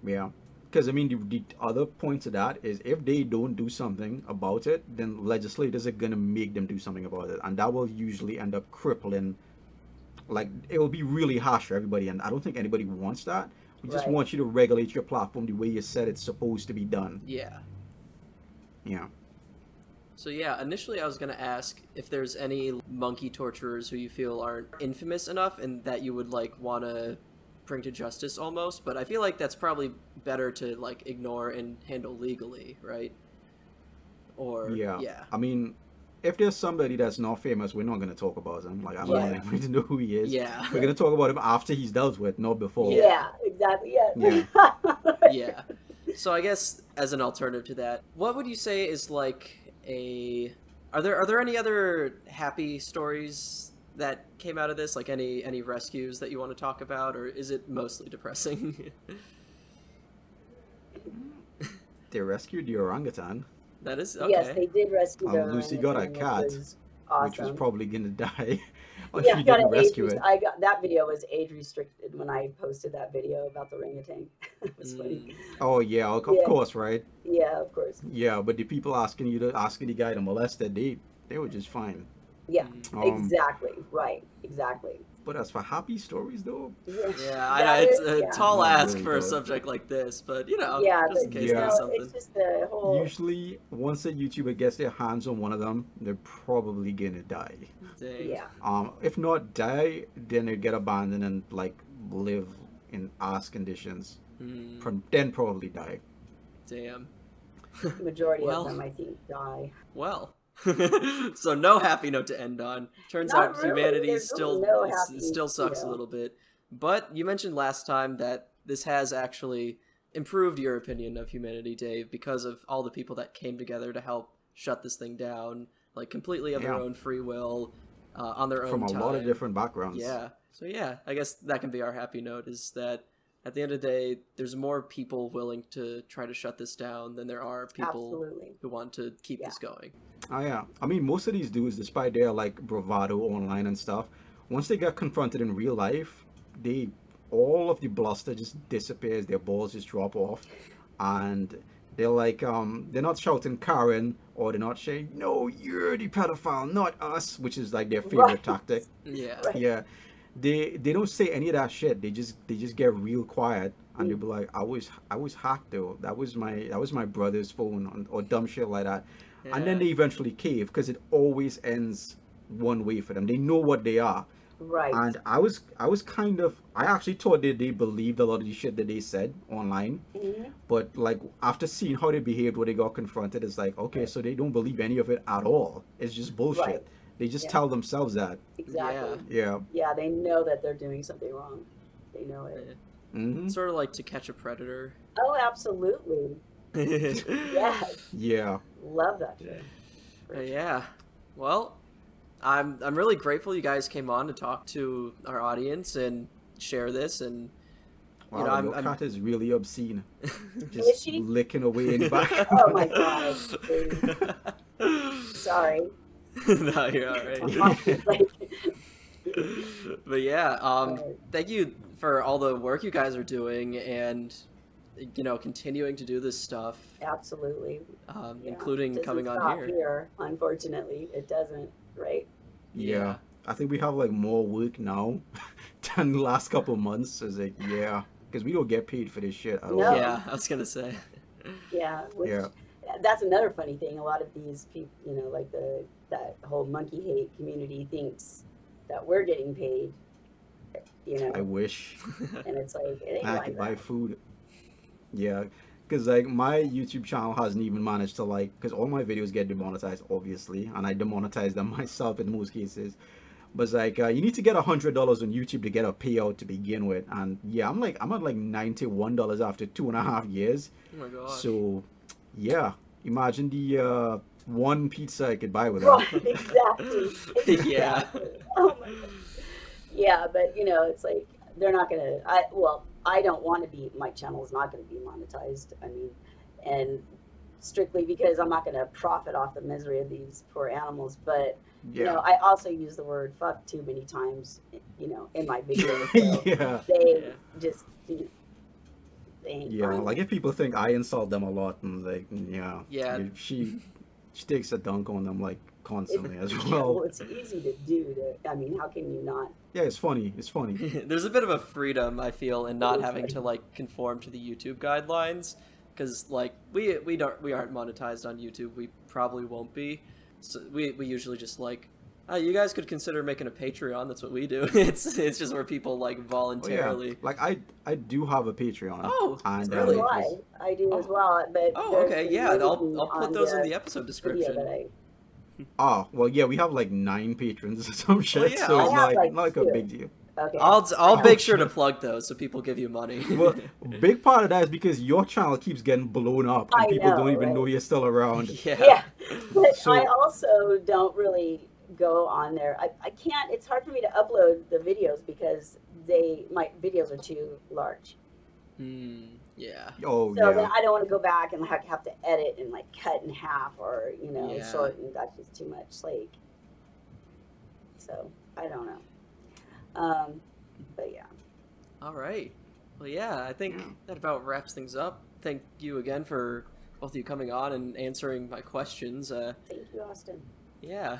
Yeah. Because, I mean, the, the other point to that is if they don't do something about it, then legislators are going to make them do something about it. And that will usually end up crippling, like, it will be really harsh for everybody. And I don't think anybody wants that. We just Right. want you to regulate your platform the way you said it's supposed to be done. Yeah. Yeah. So yeah, initially I was gonna ask if there's any monkey torturers who you feel aren't infamous enough and that you would like want to bring to justice almost, but I feel like that's probably better to like ignore and handle legally, right? Or Yeah. yeah, I mean, if there's somebody that's not famous, we're not going to talk about him. Like, I don't want Yeah. to know who he is. yeah, We're going to talk about him after he's dealt with, not before. Yeah, exactly. Yeah. Yeah. yeah. So I guess as an alternative to that, what would you say is like a are there are there any other happy stories that came out of this? Like any any rescues that you want to talk about, or is it mostly depressing? They rescued the orangutan, that is okay. Yes, they did rescue Um, the Lucy got a orangutan, which cat, was awesome. which was probably going to die. or yeah, she I got didn't an age rescue rest- it. I got that video was age restricted when I posted that video about the orangutan. it was funny. Mm, Oh yeah, of Yeah. course, right? Yeah, of course. Yeah, but the people asking you to asking the guy to molest that they they were just fine. Yeah. Um, exactly. Right. Exactly. But as for happy stories though, Yeah, Yeah, I know it's is- a yeah. tall Not ask really for a subject like this, but you know, yeah, just in case Yeah. there's something. it's just the whole. usually once a YouTuber gets their hands on one of them, they're probably gonna die. Dang. Yeah. Um, if not die, then they get abandoned and like live in ass conditions. Mm, Pro- Then probably die. damn. majority Well. of them, I think, die. Well, so no happy note to end on. Turns Not out really. humanity There's still really no it's- happy, it still sucks you a little bit. But you mentioned last time that this has actually improved your opinion of humanity, Dave, because of all the people that came together to help shut this thing down, like completely of their own free will, uh, on their own From a time. lot of different backgrounds. Yeah. So yeah, I guess that can be our happy note is that at the end of the day, there's more people willing to try to shut this down than there are people Absolutely. who want to keep Yeah. this going. Oh yeah. I mean, most of these dudes, despite their like bravado online and stuff, once they get confronted in real life, they all of the bluster just disappears. Their balls just drop off, and they're like, um, they're not shouting Karen or they're not saying, "No, you're the pedophile, not us," which is like their favorite Right. tactic. Yeah. Right. Yeah. They they don't say any of that shit. They just they just get real quiet and they'll be like, I was I was hacked though. That was my that was my brother's phone or, or dumb shit like that. And then they eventually cave because it always ends one way for them. They know what they are. Right. And I was I was kind of I actually thought that they believed a lot of the shit that they said online. Mhm. But like after seeing how they behaved when they got confronted, it's like, okay, so they don't believe any of it at all. It's just bullshit. Right. They just Yeah. tell themselves that. Exactly. Yeah. Yeah. they know that they're doing something wrong. They know it. hmm Sort of like to catch a predator. Oh, absolutely. Yes. Yeah. Love that show. Uh, yeah. Well, I'm I'm really grateful you guys came on to talk to our audience and share this and Wow, know, I'm- your I'm- cat is really obscene. Is Just she? licking away in the back. Oh my god. Sorry. no, you're all right. but yeah, um, thank you for all the work you guys are doing and you know continuing to do this stuff, absolutely. um, Yeah. including coming on stop here. Unfortunately, it doesn't. Right. yeah. I think we have like more work now than the last couple of months. It's like, yeah. Because we don't get paid for this shit at all. No. Yeah, I was gonna say. Yeah. Which, Yeah. That's another funny thing. A lot of these people, you know, like the that whole monkey hate community thinks that we're getting paid. You know, I wish and it's like it ain't I like could buy food. Yeah. because like my YouTube channel hasn't even managed to like because all my videos get demonetized obviously, and I demonetize them myself in most cases. But it's like uh, you need to get a hundred dollars on YouTube to get a payout to begin with, and yeah, I'm like I'm at like ninety one dollars after two and a half years. Oh my god. So, yeah, imagine the uh, one pizza I could buy with Right, that. exactly. Yeah. Oh my God. Yeah, but you know, it's like they're not gonna. I well, I don't want to be. My channel is not going to be monetized. I mean, and strictly because I'm not going to profit off the misery of these poor animals. But you know, I also use the word "fuck" too many times. You know, in my videos. So yeah, They Yeah. just. You know, they yeah. fine. Like if people think I insult them a lot, and like, yeah, Yeah. she she takes a dunk on them like constantly as Yeah, well, well. it's easy to do. To I mean, how can you not? Yeah, it's funny. It's funny. There's a bit of a freedom I feel in not is having to like conform to the YouTube guidelines because like we we don't we aren't monetized on YouTube. We probably won't be. So we we usually just like. Oh, you guys could consider making a Patreon. That's what we do. It's it's just where people like Oh, yeah. voluntarily. Like I I do have a Patreon. Oh, and, Really? uh, I. I do as Oh. well. But Oh, okay, yeah. I'll I'll put those in the episode description. Oh well, yeah, we have like nine patrons or some shit, yeah, so I it's not, like, not like a big deal. okay. I'll I'll Oh, make sure to plug those so people give you money. Well, big part of that is because your channel keeps getting blown up, and I people don't even right? know you're still around. yeah. yeah, but So- I also don't really go on there. I, I can't. It's hard for me to upload the videos because they my videos are too large. Hmm, yeah. Oh So yeah, then I don't want to go back and like have to edit and like cut in half or you know Yeah. shorten. That's just too much. Like, so I don't know. Um, but yeah. All right. Well, yeah, I think Yeah. that about wraps things up. Thank you again for both of you coming on and answering my questions. Uh, Thank you, Austin. yeah,